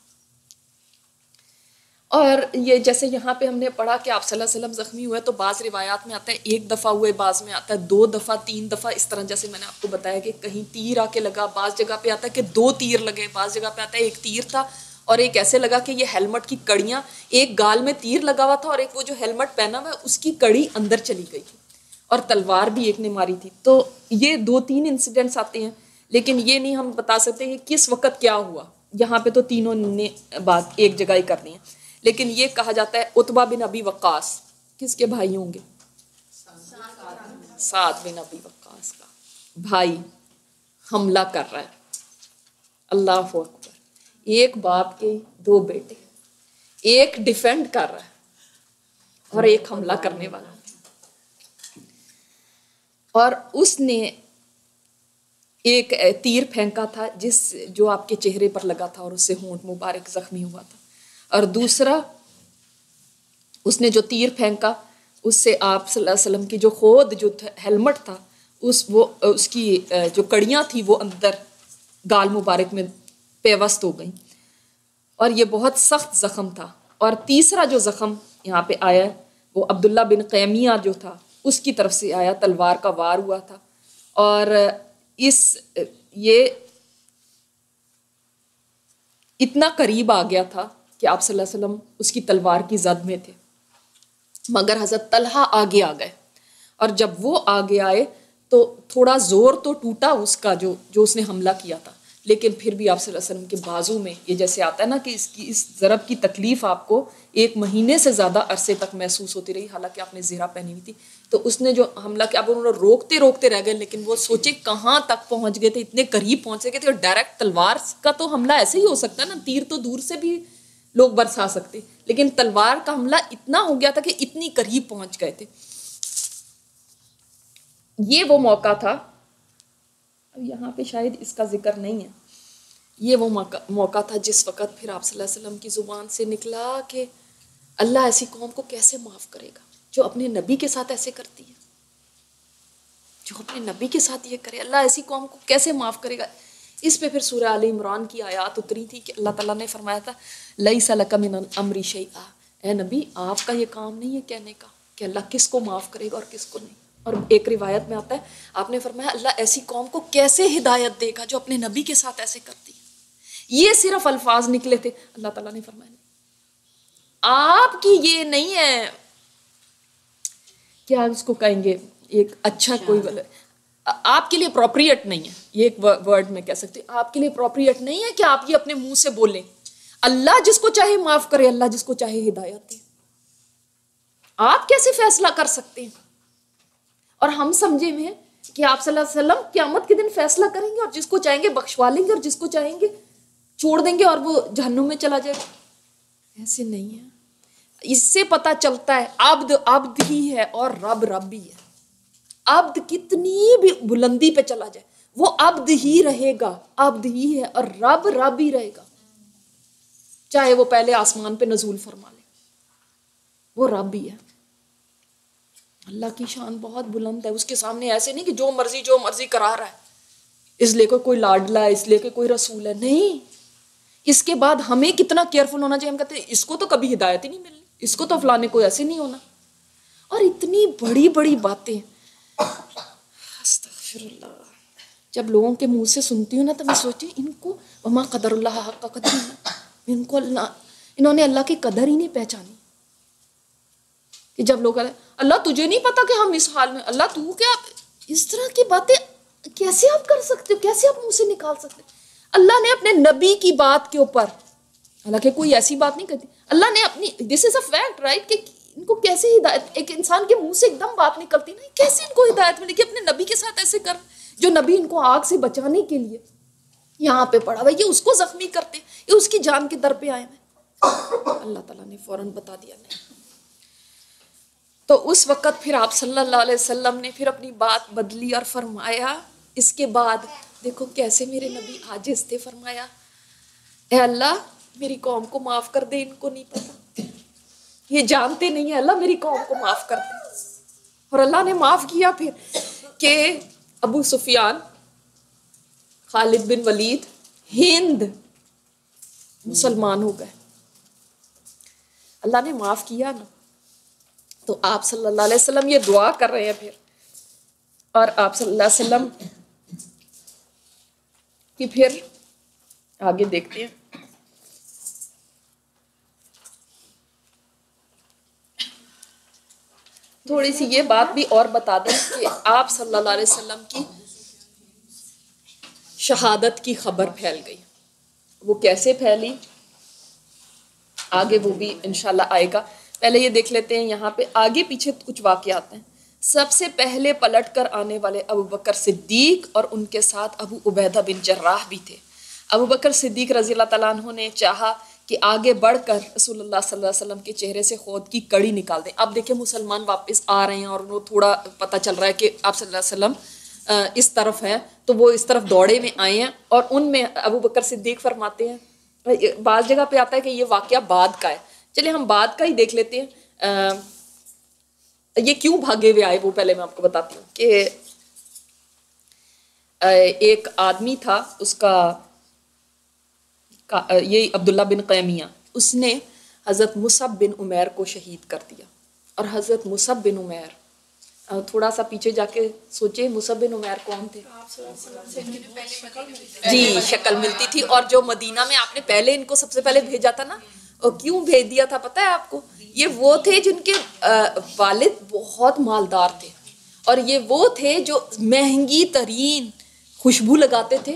A: और ये जैसे यहाँ पे हमने पढ़ा कि आप वसल्लम जख्मी हुए तो बाज़ रिवायात में आता है, एक दफ़ा हुए बाज़ में आता है, दो दफ़ा, तीन दफ़ा, इस तरह जैसे मैंने आपको बताया कि कहीं तीर आके लगा, बाज़ जगह पे आता है कि दो तीर लगे, बाज़ जगह पे आता है, एक तीर था और एक ऐसे लगा कि ये हेलमेट की कड़ियाँ, एक गाल में तीर लगा हुआ था और एक वो जो हेलमेट पहना हुआ है, उसकी कड़ी अंदर चली गई थी और तलवार भी एक ने मारी थी। तो ये दो तीन इंसिडेंट्स आते हैं, लेकिन ये नहीं हम बता सकते कि किस वक्त क्या हुआ। यहाँ पे तो तीनों ने बात एक जगह ही करनी है। लेकिन ये कहा जाता है उतबा बिन अबी वक्कास। किसके भाई होंगे? सात बिन अबी वक्कास का। भाई, हमला कर रहा है। अल्लाह अकबर। एक बाप के दो बेटे। एक डिफेंड कर रहा है और एक हमला करने वाला। और उसने एक तीर फेंका था जिस, जो आपके चेहरे पर लगा था और उससे होंठ मुबारक जख्मी हुआ था। और दूसरा, उसने जो तीर फेंका, उससे आप वसल्लम की जो खोद, जो हेलमेट था, उस, वो, उसकी जो कड़ियाँ थी, वो अंदर गाल मुबारक में पेवस्त हो गई। और ये बहुत सख्त ज़ख्म था। और तीसरा जो ज़ख्म यहाँ पे आया, वो अब्दुल्ला बिन कैमिया जो था, उसकी तरफ़ से आया, तलवार का वार हुआ था। और इस, ये इतना करीब आ गया था कि आप सल्लल्लाहु अलैहि वसल्लम उसकी तलवार की जद में थे। मगर हज़रत तलहा आगे आ गए। और जब वो आगे आए तो थोड़ा ज़ोर तो टूटा उसका जो जो उसने हमला किया था। लेकिन फिर भी आप वसल्लम के बाजू में, ये जैसे आता है ना कि इसकी, इस ज़रब की तकलीफ़ आपको एक महीने से ज़्यादा अरसे तक महसूस होती रही, हालाँकि आपने ज़ीरा पहनी हुई थी। तो उसने जो हमला किया, अब उन्होंने रोकते रोकते रह गए, लेकिन वो सोचे कहाँ तक पहुँच गए थे, इतने करीब पहुँच गए थे और डायरेक्ट तलवार का तो हमला ऐसे ही हो सकता है ना, तीर तो दूर से भी लोग बरसा सकते। लेकिन तलवार का हमला इतना हो गया था कि इतनी करीब पहुँच गए थे। ये वो मौका था, अब यहाँ पे शायद इसका ज़िक्र नहीं है। ये वो मौका मौका था जिस वक़्त फिर आप वसल्लम की ज़ुबान से निकला कि अल्लाह ऐसी कौम को कैसे माफ़ करेगा, जो अपने नबी के साथ ऐसे करती है। जो अपने नबी के साथ ये करे, अल्लाह ऐसी कौम को कैसे माफ़ करेगा। इस पे फिर सूर्य आल इमरान की आयात उतरी थी कि अल्लाह ताला ने फरमाया था लई सलकमिन अमरी शैआ ए नबी आपका ये काम नहीं है कहने का कि अल्लाह किसको माफ़ करेगा और किसको नहीं। और एक रिवायत में आता है आपने फरमाया अल्लाह ऐसी कौम को कैसे हिदायत देगा जो अपने नबी के साथ ऐसे करती है? ये सिर्फ़ अल्फाज निकले थे। अल्लाह ताला ने फरमाया आपकी ये नहीं है क्या उसको कहेंगे एक अच्छा कोई आपके लिए अप्रोप्रिएट नहीं है। ये एक वर्ड में कह सकती आपके लिए अप्रोप्रिएट नहीं है कि आप ये अपने मुँह से बोलें। अल्लाह जिसको चाहे माफ़ करे, अल्लाह जिसको चाहे हिदायत दे। आप कैसे फैसला कर सकते हैं? और हम समझे में कि आप वसल्लम क्यामत के दिन फैसला करेंगे और जिसको चाहेंगे बख्शवा लेंगे और जिसको चाहेंगे छोड़ देंगे और वो जहन्नुम में चला जाएगा। ऐसे नहीं है। इससे पता चलता है अब्द अब्द ही है और रब रब भी है। अब्द कितनी भी बुलंदी पे चला जाए, वो अब्द ही रहेगा अब्द ही है और रब रब ही रहेगा। चाहे वो पहले आसमान पे नजूल फरमा ले। वो रब ही है। अल्लाह की शान बहुत बुलंद है। उसके सामने ऐसे नहीं कि जो मर्ज़ी जो मर्ज़ी करा रहा है। इसलिए कोई कोई लाडला है, इसलिए कोई रसूल है। नहीं। इसके बाद हमें कितना केयरफुल होना चाहिए? हम कहते हैं, इसको तो कभी हिदायत ही नहीं मिलनी। इसको तो फलाने को ऐसे नहीं होना। और इतनी बड़ी बड़ी बातें। जब लोगों के मुँह से सुनती हूँ ना तो मैं सोचती इनको, वमा कदर का कदर। इनको अल्लाह इन्होंने अल्लाह की कदर ही नहीं पहचानी। कि जब लोग अल्लाह तुझे नहीं पता कि हम इस हाल में, अल्लाह तू क्या, इस तरह की बातें कैसे आप कर सकते हो? कैसे आप मुँह से निकाल सकते अल्लाह ने अपने नबी की बात के ऊपर, हालाँकि कोई ऐसी बात नहीं करती, अल्लाह ने अपनी this is a fact right कि इनको कैसे हिदायत, एक इंसान के मुँह से एकदम बात निकलती ना कैसे इनको हिदायत मिली कि अपने नबी के साथ ऐसे कर, जो नबी इनको आग से बचाने के लिए यहाँ पे पड़ा भाई ये उसको जख्मी करते ये उसकी जान के दर पे आए हैं अल्लाह ताला ने फ़ौरन बता दिया नहीं। तो उस वक़्त फिर आप सल्लल्लाहु अलैहि वसल्लम ने फिर अपनी बात बदली और फरमाया, इसके बाद देखो कैसे मेरे नबी आजिज थे फरमाया ए अल्लाह, मेरी कौम को माफ़ कर दे, इनको नहीं पता। ये जानते नहीं है, अल्लाह मेरी कौम को माफ़ कर दे। और अल्लाह ने माफ़ किया फिर के अबू सुफियान, खालिद बिन वलीद, हिंद मुसलमान हो गए। अल्लाह ने माफ़ किया ना तो आप सल्लल्लाहु अलैहि वसल्लम ये दुआ कर रहे हैं फिर। और आप सल्लल्लाहु अलैहि वसल्लम की फिर आगे देखते हैं। थोड़ी सी ये बात भी और बता दें कि आप सल्लल्लाहु अलैहि वसल्लम की शहादत की खबर फैल गई। वो कैसे फैली? आगे वो भी इनशाला आएगा। पहले ये देख लेते हैं, यहाँ पे आगे पीछे कुछ वाक्य आते हैं। सबसे पहले पलट कर आने वाले अबू बकर सिद्दीक और उनके साथ अबू उबैदा बिन जर्राह भी थे। अबू बकर सिद्दीक रज़ी तु ने चाहा कि आगे बढ़कर रसूलुल्लाह सल्लल्लाहु अलैहि वसल्लम के चेहरे से खोद की कड़ी निकाल दें। अब देखिए, मुसलमान वापस आ रहे हैं और वो थोड़ा पता चल रहा है कि आप सल्लल्लाहु अलैहि इस तरफ़ है तो वो इस तरफ़ दौड़े में आए हैं और उनमें अबू बकर सिद्दीक फरमाते हैं। बाज़ जगह पे आता है कि ये वाक़ बाद का है। चलिए हम बाद का ही देख लेते हैं। ये क्यों भागे हुए आए वो पहले मैं आपको बताती हूँ कि एक आदमी था, उसका ये अब्दुल्ला बिन कैमिया, उसने हज़रत मुसब बिन उमैर को शहीद कर दिया। और हज़रत मुसब बिन उमैर थोड़ा सा पीछे जाके सोचे मुसब बिन उमैर कौन थे? जी शक्ल मिलती थी और जो मदीना में आपने पहले इनको सबसे पहले भेजा था ना और क्यों भेज दिया था पता है आपको? ये वो थे जिनके वालिद बहुत मालदार थे। और ये वो थे जो महँगी तरीन खुशबू लगाते थे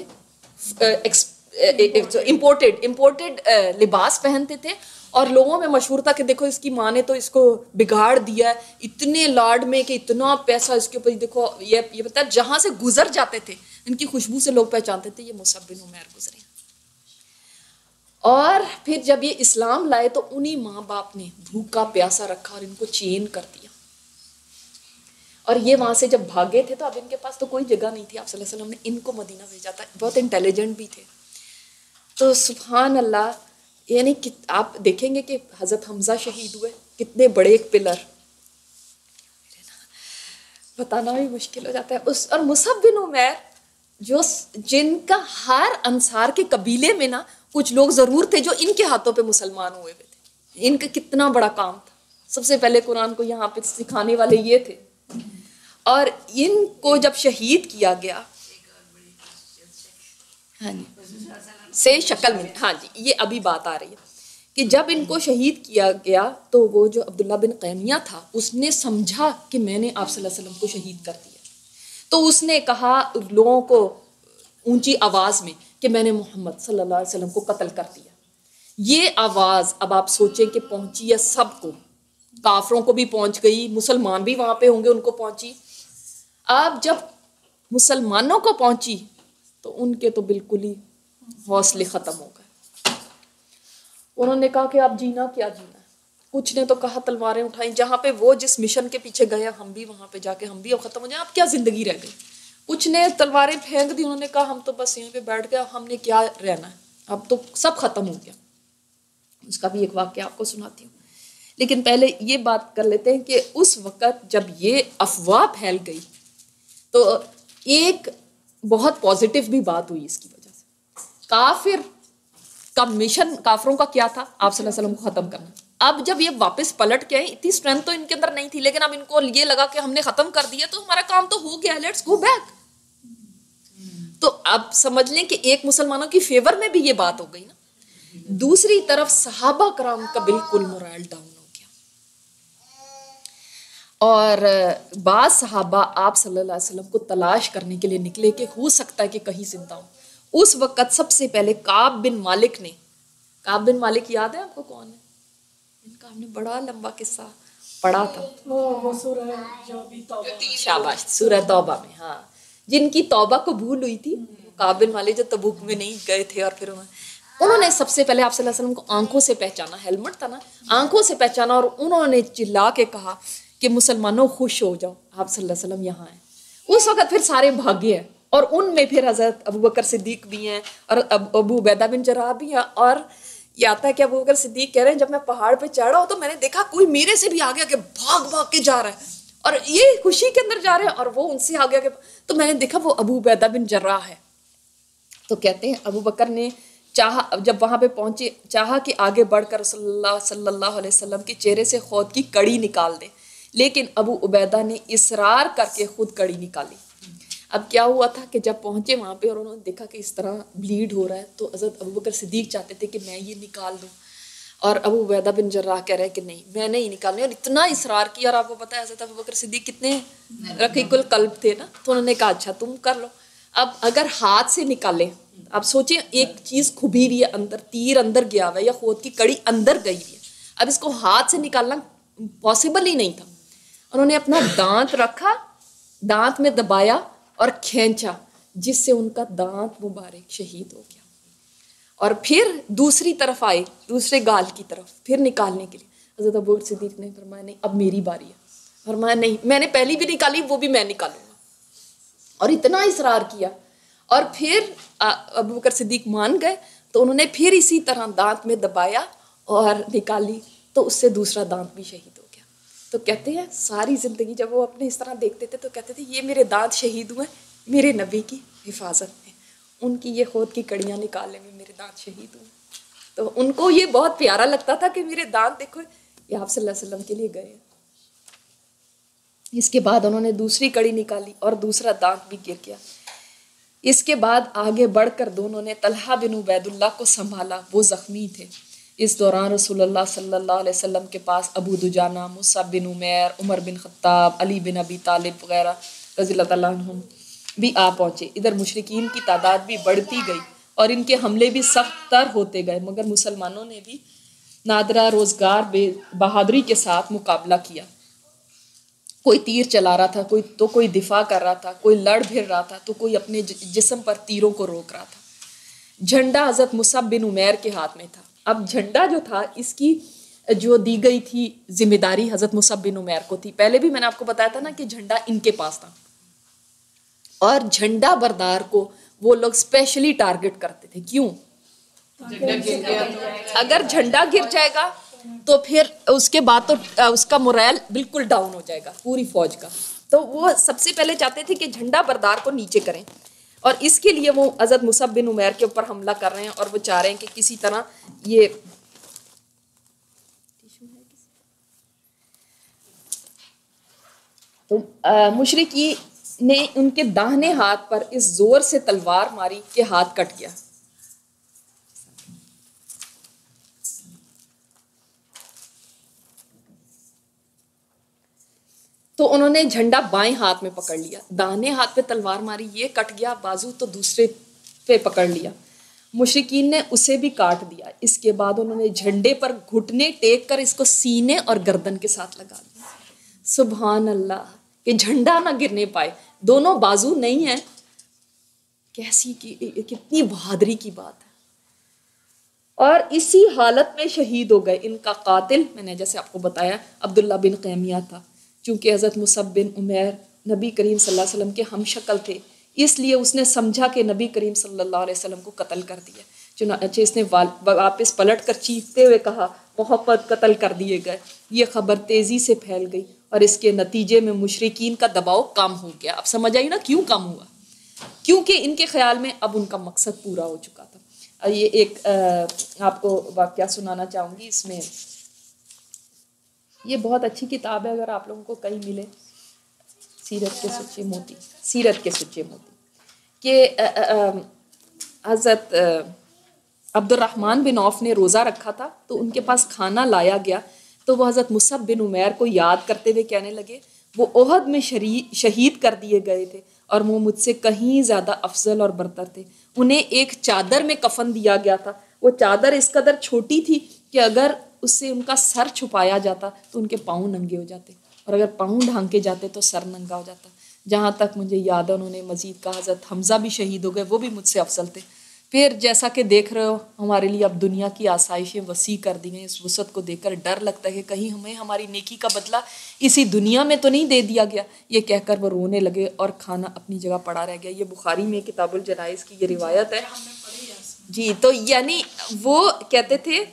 A: इम्पोर्टेड इम्पोर्टेड लिबास पहनते थे और लोगों में मशहूर था कि देखो इसकी माँ ने तो इसको बिगाड़ दिया है, इतने लाड में कि इतना पैसा इसके ऊपर, देखो ये ये पता है, जहाँ से गुजर जाते थे, इनकी खुशबू से लोग पहचानते थे, ये मुसबिन उमैर गुजरे और फिर जब ये इस्लाम लाए तो उन्हीं माँ बाप ने भूखा प्यासा रखा और इनको चेन कर दिया। और ये वहाँ से जब भागे थे तो अब इनके पास तो कोई जगह नहीं थी। आप वसल्लम ने इनको मदीना भेजा था, बहुत इंटेलिजेंट भी थे। तो सुबहान अल्लाह यानी कि आप देखेंगे कि हज़रत हमज़ा शहीद हुए, कितने बड़े एक पिलर। बताना भी मुश्किल हो जाता है। उस और मुसब बिन उमैर, जो जिनका हर अंसार के कबीले में ना, कुछ लोग ज़रूर थे जो इनके हाथों पे मुसलमान हुए हुए थे। इनका कितना बड़ा काम था। सबसे पहले कुरान को यहाँ पे सिखाने वाले ये थे। और इनको जब शहीद किया गया हाँ जी। से शक्ल में हाँ जी, ये अभी बात आ रही है कि जब इनको शहीद किया गया तो वो जो अब्दुल्ला बिन कैमिया था, उसने समझा कि मैंने आप वसल्लम को शहीद कर दिया। तो उसने कहा लोगों को ऊँची आवाज़ में कि मैंने मोहम्मद सल्लल्लाहु अलैहि वसल्लम को कत्ल कर दिया। ये आवाज़ अब आप सोचें कि पहुँची है सबको। काफरों को भी पहुँच गई, मुसलमान भी वहाँ पे होंगे, उनको पहुँची। अब जब मुसलमानों को पहुँची तो उनके तो बिल्कुल ही हौसले ख़त्म हो गए। उन्होंने कहा कि आप जीना क्या जीना कुछ ने तो कहा, तलवारें उठाई। जहाँ पे वो जिस मिशन के पीछे गए, हम भी वहाँ पे जाके, हम भी अब ख़त्म हो जाए। आप क्या ज़िंदगी रह गई? कुछ ने तलवारें फेंक दी, उन्होंने कहा, हम तो बस यहाँ पे बैठ गया हमने क्या रहना है? अब तो सब ख़त्म हो गया। उसका भी एक वाक्य आपको सुनाती हूँ। लेकिन पहले ये बात कर लेते हैं कि उस वक़्त जब ये अफवाह फैल गई तो एक बहुत पॉजिटिव भी बात हुई इसकी। काफिर का मिशन काफरों का क्या था? आप वसल्लम को ख़त्म करना। अब जब ये वापस पलट के आए, इतनी स्ट्रेंथ तो इनके अंदर नहीं थी, लेकिन अब इनको ये लगा कि हमने ख़त्म कर दिया तो हमारा काम तो हो गया लेट्स गो बैक तो अब समझ लें कि एक मुसलमानों की फेवर में भी ये बात हो गई ना। दूसरी तरफ़ सहाबा कराम का बिल्कुल मोरल डाउन हो गया। और बाद सहाबा आप सल्लल्लाहु अलैहि वसल्लम को तलाश करने के लिए निकले कि हो सकता है कि कहीं ज़िंदा हो। उस वक़्त सबसे पहले काब बिन मालिक ने काब बिन मालिक याद है आपको कौन है? इनका हमने बड़ा लंबा किस्सा पढ़ा था। शाबाश सूरह तौबा में हाँ। जिनकी तौबा को भूल हुई थी काब बिन मालिक जो तबूक में नहीं गए थे और फिर उन्होंने सबसे पहले आप वसल्लम को आँखों से पहचाना हेलमेट था ना आँखों से पहचाना और उन्होंने चिल्ला के कहा कि मुसलमानों खुश हो जाओ आप वसल्लम यहाँ आए उस वक्त फिर सारे भाग्य हैं। और उनमें फिर हज़रत अबू बकर सिद्दीक भी हैं और अबू बैदा बिन जरा भी हैं और ये आता है कि अबू बकर सिद्दीक कह रहे हैं, जब मैं पहाड़ पे चढ़ा हो तो मैंने देखा कोई मेरे से भी आगे आगे भाग भाग के जा रहा है और ये खुशी के अंदर जा रहे हैं और वो उनसे आगे आगे तो मैंने देखा वो अबू बैदा बिन जर्रा है। तो कहते हैं, अबू बकर ने चाह जब वहाँ पे पहुँचे, चाह कि आगे बढ़कर सल्लल्लाहु अलैहि वसल्लम के चेहरे से खुद की कड़ी निकाल दे। लेकिन अबू उबैदा ने इसरार करके खुद कड़ी निकाली। अब क्या हुआ था कि जब पहुँचे वहाँ पे और उन्होंने देखा कि इस तरह ब्लीड हो रहा है तो हज़रत अबू बकर सिद्दीक चाहते थे कि मैं ये निकाल दूँ। और अबू वैदा बिन जर्राह कह रहे हैं कि नहीं मैं नहीं निकालने और इतना इसरार किया, और आपको पता है हज़रत अबू बकर सिद्दीक कितने रकीकुल कल्ब थे ना तो उन्होंने कहा अच्छा तुम कर लो। अब अगर हाथ से निकालें, अब सोचिए, एक चीज़ खुबी हुई है अंदर, तीर अंदर गया हुआ है या खोद की कड़ी अंदर गई हुई है। अब इसको हाथ से निकालना पॉसिबल ही नहीं था। उन्होंने अपना दांत रखा, दांत में दबाया और खींचा, जिससे उनका दांत मुबारक शहीद हो गया। और फिर दूसरी तरफ़ आए दूसरे गाल की तरफ़, फिर निकालने के लिए। हज़रत अबू सिद्दीक ने फरमाया, नहीं, अब मेरी बारी है। फरमाया, नहीं, मैंने पहली भी निकाली, वो भी मैं निकालूँगा। और इतना इसरार किया। और फिर अबू बकर सिद्दीक मान गए तो उन्होंने फिर इसी तरह दांत में दबाया और निकाली तो उससे दूसरा दांत भी शहीद तो कहते हैं, सारी ज़िंदगी जब वो अपने इस तरह देखते थे तो कहते थे, ये मेरे दांत शहीद हुए, मेरे नबी की हिफाजत में, उनकी ये खुद की कड़ियाँ निकालने में मेरे दांत शहीद हुए। तो उनको ये बहुत प्यारा लगता था कि मेरे दांत देखो, ये आप वसल्लम के लिए गए। इसके बाद उन्होंने दूसरी कड़ी निकाली और दूसरा दांत भी गिर गया। इसके बाद आगे बढ़कर दोनों ने तलहा बिन उबैदुल्ला को संभाला, वो ज़ख्मी थे। इस दौरान रसूलुल्लाह सल्लल्लाहु अलैहि वसल्लम के पास Abu Dujana Musab bin Umair, Umar bin Khattab, Ali bin Abi Talib वगैरह रज़ी तुम भी आ पहुँचे। इधर मुशरकिन की तादाद भी बढ़ती गई और इनके हमले भी सख्त तर होते गए, मगर मुसलमानों ने भी नादरा रोज़गार बहादुरी के साथ मुकाबला किया। कोई तीर चला रहा था, कोई तो कोई दिफा कर रहा था, कोई लड़ भिड़ रहा था तो कोई अपने जिसम पर तीरों को रोक रहा था। झंडा हज़रत मुसब बिन उमैर के हाथ में था। अब झंडा जो था, इसकी जो दी गई थी ज़िम्मेदारी हज़रत मुसब बिन उमैर को थी। पहले भी मैंने आपको बताया था ना कि झंडा इनके पास था। और झंडा बरदार को वो लोग स्पेशली टारगेट करते थे। क्यों? अगर झंडा गिर जाएगा तो फिर उसके बाद तो उसका मोरल बिल्कुल डाउन हो जाएगा, पूरी फौज का। तो वो सबसे पहले चाहते थे कि झंडा बरदार को नीचे करें। और इसके लिए वो अजद मुसब बिन उमैर के ऊपर हमला कर रहे हैं और वो चाह रहे हैं कि किसी तरह ये तो मुशरकी ने उनके दाहने हाथ पर इस ज़ोर से तलवार मारी कि हाथ कट गया। तो उन्होंने झंडा बाएँ हाथ में पकड़ लिया। दाहिने हाथ पे तलवार मारी, ये कट गया, बाजू तो दूसरे पे पकड़ लिया। मुशरकिन ने उसे भी काट दिया। इसके बाद उन्होंने झंडे पर घुटने टेक कर इसको सीने और गर्दन के साथ लगा दिया। सुबहान अल्लाह कि झंडा ना गिरने पाए। दोनों बाजू नहीं है। कैसी की, कितनी बहादुरी की बात है। और इसी हालत में शहीद हो गए। इनका कातिल, मैंने जैसे आपको बताया, अब्दुल्ला बिन कैमिया था। चूँकि हज़रत मुसब बिन उमैर नबी करीम सल्लल्लाहु अलैहि वसल्लम के हम शक्ल थे, इसलिए उसने समझा कि नबी करीम सल्लल्लाहु अलैहि वसल्लम को कत्ल कर दिया। चुनाचे इसने वापस पलट कर चीखते हुए कहा, मोहब्बत कत्ल कर दिए गए। ये खबर तेज़ी से फैल गई और इसके नतीजे में मुशरकिन का दबाव कम हो गया। आप समझ आई ना, क्यों कम हुआ? क्योंकि इनके ख्याल में अब उनका मकसद पूरा हो चुका था। ये एक आपको वाक्य सुनाना चाहूँगी, इसमें ये बहुत अच्छी किताब है, अगर आप लोगों को कहीं मिले। सीरत के सच्चे मोती, सीरत के सच्चे मोती। के हज़रत अब्दुलरहमान बिन औफ ने रोज़ा रखा था तो उनके पास खाना लाया गया। तो वो हज़रत मुसब बिन उमैर को याद करते हुए कहने लगे, वो ओहद में शरी, शहीद कर दिए गए थे और वो मुझसे कहीं ज़्यादा अफजल और बरतर थे। उन्हें एक चादर में कफन दिया गया था। वो चादर इस कदर छोटी थी कि अगर उससे उनका सर छुपाया जाता तो उनके पाँव नंगे हो जाते। और अगर पाँव ढांके जाते तो सर नंगा हो जाता। जहाँ तक मुझे याद है उन्होंने मजीद कहा हज़रत हमज़ा भी शहीद हो गए वो भी मुझसे अफसल थे। फिर जैसा कि देख रहे हो हमारे लिए अब दुनिया की आसाइशें वसी कर दी गई। इस वसत को देखकर डर लगता है कि कहीं हमें हमारी नेकी का बदला इसी दुनिया में तो नहीं दे दिया गया। ये कहकर वो रोने लगे और खाना अपनी जगह पड़ा रह गया। ये बुखारी में किताबुल जनाइज की ये रिवायत है। जी तो यानी वो कहते थे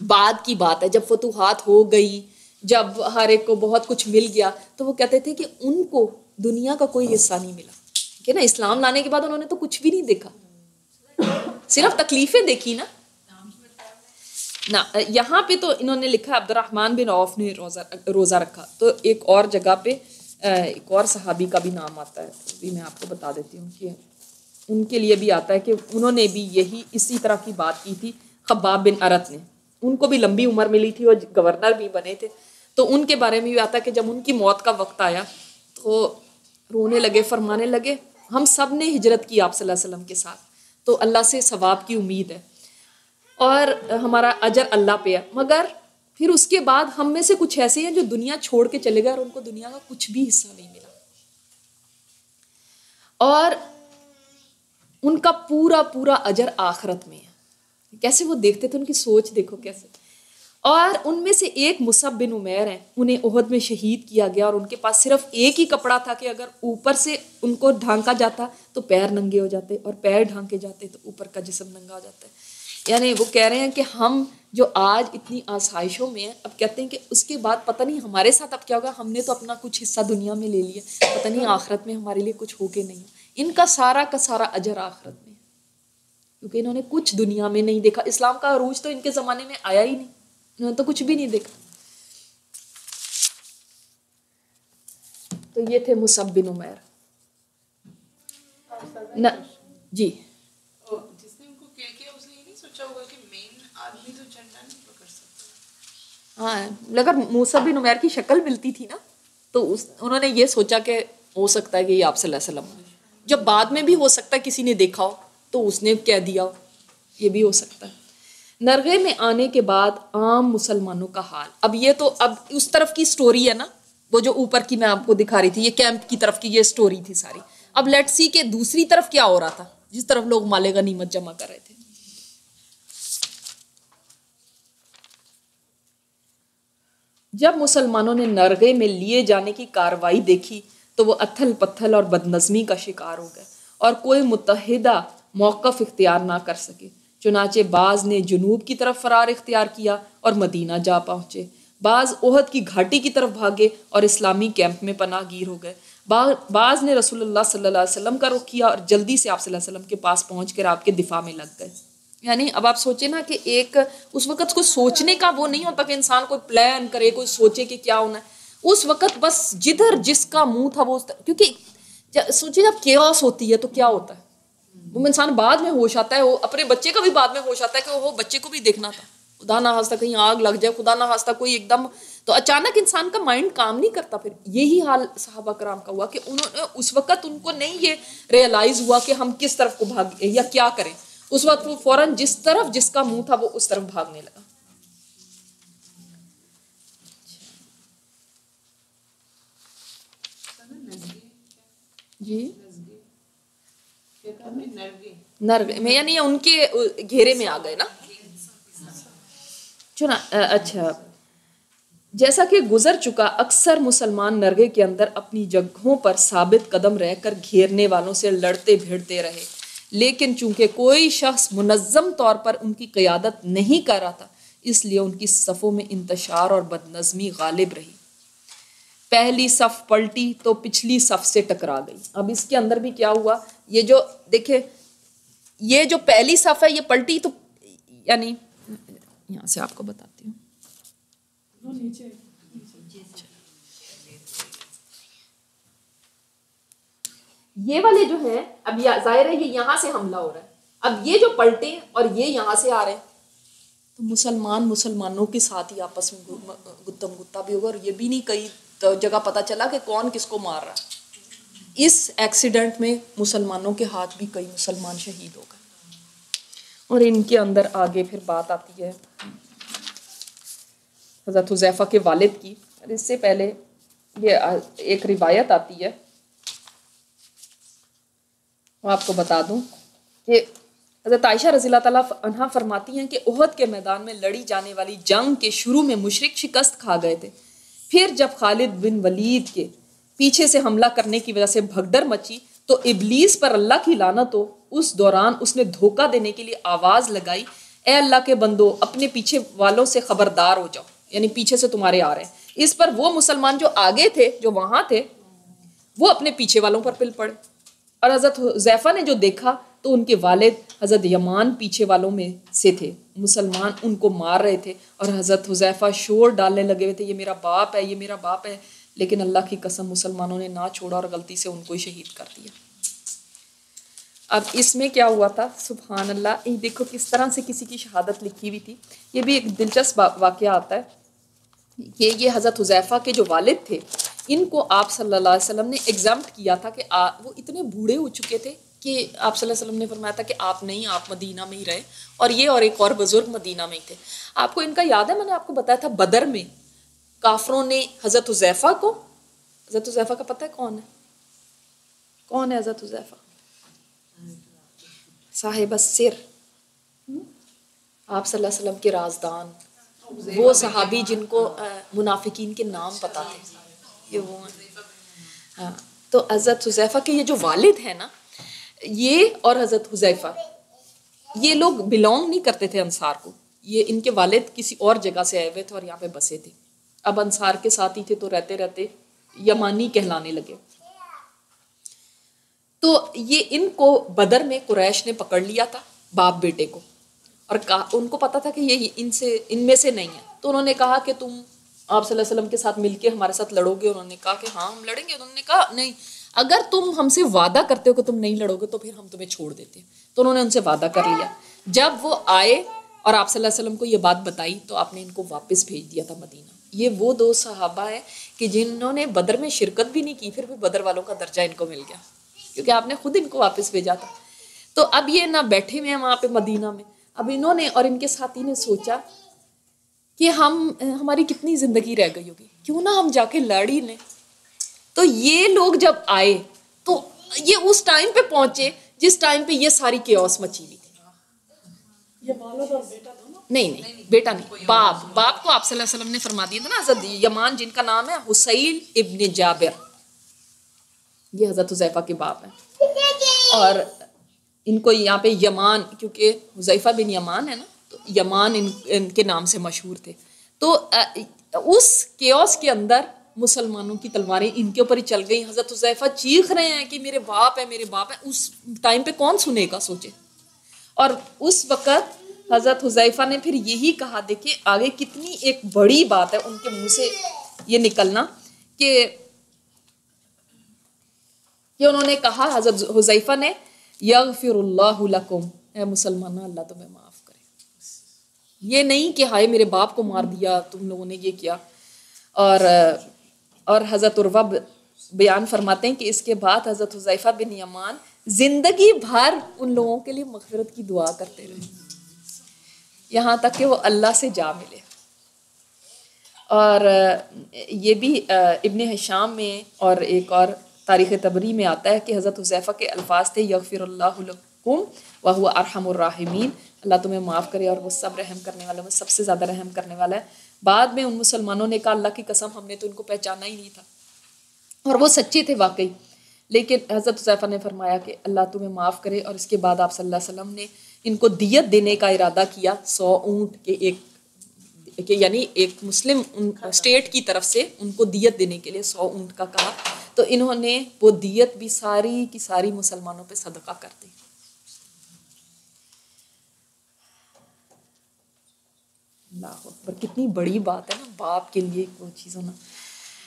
A: बाद की बात है, जब फतूहत हो गई, जब हर एक को बहुत कुछ मिल गया तो वो कहते थे कि उनको दुनिया का कोई हिस्सा नहीं मिला। ठीक है ना, इस्लाम लाने के बाद उन्होंने तो कुछ भी नहीं देखा। सिर्फ़ तकलीफें देखी ना। ना, यहाँ पे तो इन्होंने लिखा अब्दुलरहमान बिन औफ ने रोज़ा रोज़ा रखा। तो एक और जगह पे एक और सहाबी का भी नाम आता है तो भी मैं आपको बता देती हूँ कि उनके लिए भी आता है कि उन्होंने भी यही इसी तरह की बात की थी खबाब बिन अरत ने। उनको भी लंबी उम्र मिली थी और गवर्नर भी बने थे। तो उनके बारे में भी आता कि जब उनकी मौत का वक्त आया तो रोने लगे, फरमाने लगे, हम सबने हिजरत की आप वसल्लम के साथ। तो अल्लाह से सवाब की उम्मीद है। और हमारा अजर अल्लाह पे है। मगर फिर उसके बाद हम में से कुछ ऐसे हैं जो दुनिया छोड़ के चले गए और उनको दुनिया का कुछ भी हिस्सा नहीं मिला। और उनका पूरा पूरा अजर आखरत में है। कैसे वो देखते थे, उनकी सोच देखो कैसे। और उनमें से एक मुसब बिन उमेर हैं, उन्हें ओहद में शहीद किया गया और उनके पास सिर्फ़ एक ही कपड़ा था कि अगर ऊपर से उनको ढांका जाता तो पैर नंगे हो जाते और पैर ढांके जाते तो ऊपर का जिसम नंगा हो जाता। है यानी वो कह रहे हैं कि हम जो आज इतनी आसाइशों में हैं, अब कहते हैं कि उसके बाद पता नहीं हमारे साथ अब क्या होगा, हमने तो अपना कुछ हिस्सा दुनिया में ले लिया, पता नहीं आखरत में हमारे लिए कुछ हो के नहीं। इनका सारा का सारा अजर आखरत में। क्योंकि इन्होंने कुछ दुनिया में नहीं देखा। इस्लाम का अरूज तो इनके ज़माने में आया ही नहीं। इन्होंने तो कुछ भी नहीं देखा। तो ये थे मुसब बिन उमैर। न जी। हाँ अगर मूसा बिन उमैर की शक्ल मिलती थी ना तो उस उन्होंने ये सोचा कि हो सकता है कि ये आप जब बाद में भी हो सकता है किसी ने देखा हो। तो उसने कह दिया, ये भी हो सकता है। नरगे में आने के बाद आम मुसलमानों का हाल। अब ये तो अब उस तरफ़ की स्टोरी है ना, वो जो ऊपर की मैं आपको दिखा रही थी, ये कैंप की तरफ़ की ये स्टोरी थी सारी। अब लेट सी के दूसरी तरफ़ क्या हो रहा था, जिस तरफ़ लोग माले गनीमत जमा कर रहे थे। जब मुसलमानों ने नरगे में लिए जाने की कार्रवाई देखी तो वो अथल पत्थल और बदनज़मी का शिकार हो गए और कोई मुतहदा मौक़ इख्तियार ना कर सके। चुनाचे बाज ने जुनूब की तरफ़ फरार इख्तियार किया और मदीना जा पहुँचे। बाज ओहद की घाटी की तरफ़ भागे और इस्लामी कैंप में पनाहगीर हो गए। बाज ने रसूलुल्लाह सल्लल्लाहु अलैहि वसल्लम का रुख किया और जल्दी से आप सल्लल्लाहु अलैहि वसल्लम के पास पहुँच कर आपके दिफा में लग गए। यानी अब आप सोचे ना कि एक, उस वक्त कोई सोचने का वो नहीं होता कि इंसान कोई प्लान करे, कोई सोचे कि क्या होना है। उस वक्त बस जिधर जिसका मुँह था वो क्योंकि सोचिए जब केस होती है तो क्या होता है? वो इंसान बाद में होश आता है, वो अपने बच्चे का भी बाद में होश आता है कि वो बच्चे को भी देखना था। खुदा ना हास्ता कहीं आग लग जाए, खुदा ना हास्ता कोई एकदम तो अचानक इंसान का माइंड काम नहीं करता फिर। यही हाल साहबा कराम का हुआ कि उन्होंने उस वक्त उनको नहीं ये रियलाइज़ हुआ कि हम किस तरफ़ को भाग या क्या करें। उस वक्त वो फ़ौरन जिस तरफ़ जिसका मुँह था वो उस तरफ़ भागने लगा। जी। नरगे। में यानी उनके घेरे में आ गए ना? चुना अच्छा। जैसा कि गुजर चुका अक्सर मुसलमान नरगे के अंदर अपनी जगहों पर साबित कदम रहकर घेरने वालों से लड़ते भिड़ते रहे। लेकिन चूँकि कोई शख्स मुनज़म तौर पर उनकी क़्यादत नहीं कर रहा था, इसलिए उनकी सफ़ों में इंतशार और बदनज़मी गालिब रही। पहली सफ़ पलटी तो पिछली सफ़ से टकरा गई। अब इसके अंदर भी क्या हुआ? ये जो देखे ये जो पहली सफ़ है ये पलटी तो यानी यहाँ से आपको बताती हूँ। ये वाले जो है अब ज़ाहिर है ये यहाँ से हमला हो रहा है। अब ये जो पलटे और ये यहाँ से आ रहे हैं तो मुसलमान मुसलमानों के साथ ही आपस में गुत्तम गुत्ता भी होगा और ये भी नहीं कई तो जगह पता चला कि कौन किसको मार रहा है। इस एक्सीडेंट में मुसलमानों के हाथ भी कई मुसलमान शहीद हो गए। और इनके अंदर आगे फिर बात आती है हज़रत हुजैफ़ा के वालिद की। इससे पहले ये एक रिवायत आती है। मैं आपको बता दूँ कि हज़रत आयशा रज़ी तहा फरमाती हैं कि उहद के मैदान में लड़ी जाने वाली जंग के शुरू में मुशरक शिकस्त खा गए थे। फिर जब खालिद बिन वलीद के पीछे से हमला करने की वजह से भगदड़ मची तो इबलीस पर अल्लाह की लानत हो। उस दौरान उसने धोखा देने के लिए आवाज़ लगाई, ए अल्लाह के बंदो, अपने पीछे वालों से खबरदार हो जाओ, यानी पीछे से तुम्हारे आ रहे हैं। इस पर वो मुसलमान जो आगे थे, जो वहाँ थे, वो अपने पीछे वालों पर पिल पड़े। और हज़रत जैफा ने जो देखा तो उनके वालिद हज़रत यमान पीछे वालों में से थे। मुसलमान उनको मार रहे थे और हज़रत हुजैफा शोर डालने लगे हुए थे, ये मेरा बाप है, ये मेरा बाप है। लेकिन अल्लाह की कसम मुसलमानों ने ना छोड़ा और गलती से उनको ही शहीद कर दिया। अब इसमें क्या हुआ था? सुबहान अल्लाह ये देखो किस तरह से किसी की शहादत लिखी हुई थी। ये भी एक दिलचस्प वाक़ आता है। ये ये हज़रत हुजैफ़ा के जो वालिद थे इनको आप सल्लल्लाहु अलैहि वसल्लम ने एग्ज़ाम किया था कि आ, वो इतने बूढ़े हो चुके थे कि आप सल्लल्लाहु अलैहि वसल्लम ने फरमाया था कि आप नहीं आप मदीना में ही रहे। और ये और एक और बुज़ुर्ग मदीना में ही थे। आपको इनका याद है? मैंने आपको बताया था बदर में। काफरों ने हज़रत हुजैफ़ा को, हज़रत हुजैफ़ा का पता है कौन है? कौन है हज़रत हुजैफ़ा? साहिब सिर आप सल्लल्लाहु अलैहि वसल्लम के राजदान। वो सहाबी जिनको मुनाफिकीन के नाम पता थे। ये वो हाँ। तो हज़रत हुजैफ़ा के ये जो वालिद है ना, ये और हज़रत हुजैफ़ा, ये लोग बिलोंग नहीं करते थे अंसार को। ये इनके वालिद किसी और जगह से आए हुए थे और यहाँ पे बसे थे। अब अंसार के साथ ही थे तो रहते रहते यमानी कहलाने लगे। तो ये इनको बदर में कुरैश ने पकड़ लिया था बाप बेटे को। और कहा उनको पता था कि ये इनसे, इनमें से नहीं है। तो उन्होंने कहा कि तुम आप वसल्लम के साथ मिलके हमारे साथ लड़ोगे? उन्होंने कहा कि हाँ हम लड़ेंगे। उन्होंने कहा, नहीं, अगर तुम हमसे वादा करते हो कि तुम नहीं लड़ोगे तो फिर हम तुम्हें छोड़ देते तो उन्होंने उनसे वादा कर लिया। जब वो आए और आप वसल्लम को ये बात बताई तो आपने इनको वापस भेज दिया था मदीना। ये वो दो सहाबा है कि जिन्होंने बदर में शिरकत भी नहीं की, फिर भी बदर वालों का दर्जा इनको मिल गया, क्योंकि आपने खुद इनको वापस भेजा था। तो अब ये ना बैठे हुए हैं वहाँ पे मदीना में। अब इन्होंने और इनके साथी ने सोचा कि हम, हमारी कितनी ज़िंदगी रह गई होगी, क्यों ना हम जाके लड़ ही लें? तो ये लोग जब आए तो ये उस टाइम पे पहुँचे जिस टाइम पे ये सारी केओस मची हुई थी। नहीं नहीं, बेटा नहीं, बाप बाप को आप वसल्लम ने फरमा दिया था ना हज़रत यमान, जिनका नाम है हुसैन इब्न जाबिर। ये हज़रत हुजैफा के बाप हैं। और इनको यहाँ पे यमान, क्योंकि हुजैफा बिन यमान है ना तो यमान इन, इनके नाम से मशहूर थे। तो उस केओस के अंदर मुसलमानों की तलवारें इनके ऊपर ही चल गई। हज़रत हुजैफा चीख रहे हैं कि मेरे बाप है, मेरे बाप है। उस टाइम पे कौन सुनेगा, सोचे? और उस वक़्त हज़रत हुजैफा ने फिर यही कहा, देखिए, आगे कितनी एक बड़ी बात है उनके मुँह से ये निकलना कि कि उन्होंने कहा, हज़रत हुजैफा ने यगफिरुल्लाहुलकुम ए मुसलमान, अल्लाह तुम्हें माफ़ करे। ये नहीं कि, हाय, मेरे बाप को मार दिया, तुम लोगों ने ये किया। और और हज़रत उर्वा बयान फरमाते हैं कि इसके बाद हज़रत हुजैफा बिन यमान ज़िंदगी भर उन लोगों के लिए मगफरत की दुआ करते रहे। यहाँ तक कि वो अल्लाह से जा मिले। और ये भी इब्ने हशाम में और एक और तारीख़ तबरी में आता है कि हज़रत हुजैफ़ा के अल्फाज थे यगफ़िरकुम व हुआ अल्लाह तुम्हें माफ़ करे और वो सब रहम करने वाला वो सबसे ज़्यादा रहम करने वाला है। बाद में उन मुसलमानों ने कहा, अल्लाह की कसम, हमने तो उनको पहचाना ही नहीं था। और वो सच्चे थे वाकई। लेकिन हज़रत हुजैफ़ा ने फरमाया कि अल्लाह तुम्हें माफ़ करे और इसके बाद आप सल्लल्लाहु अलैहि वसल्लम ने इनको दियत देने का इरादा किया सौ ऊँट के एक, के यानी एक मुस्लिम स्टेट की तरफ़ से उनको दियत देने के लिए सौ ऊँट का कहा। तो इन्होंने वो दियत भी सारी की सारी मुसलमानों पे सदका कर दी। पर कितनी बड़ी बात है ना, बाप के लिए वो चीज़ होना।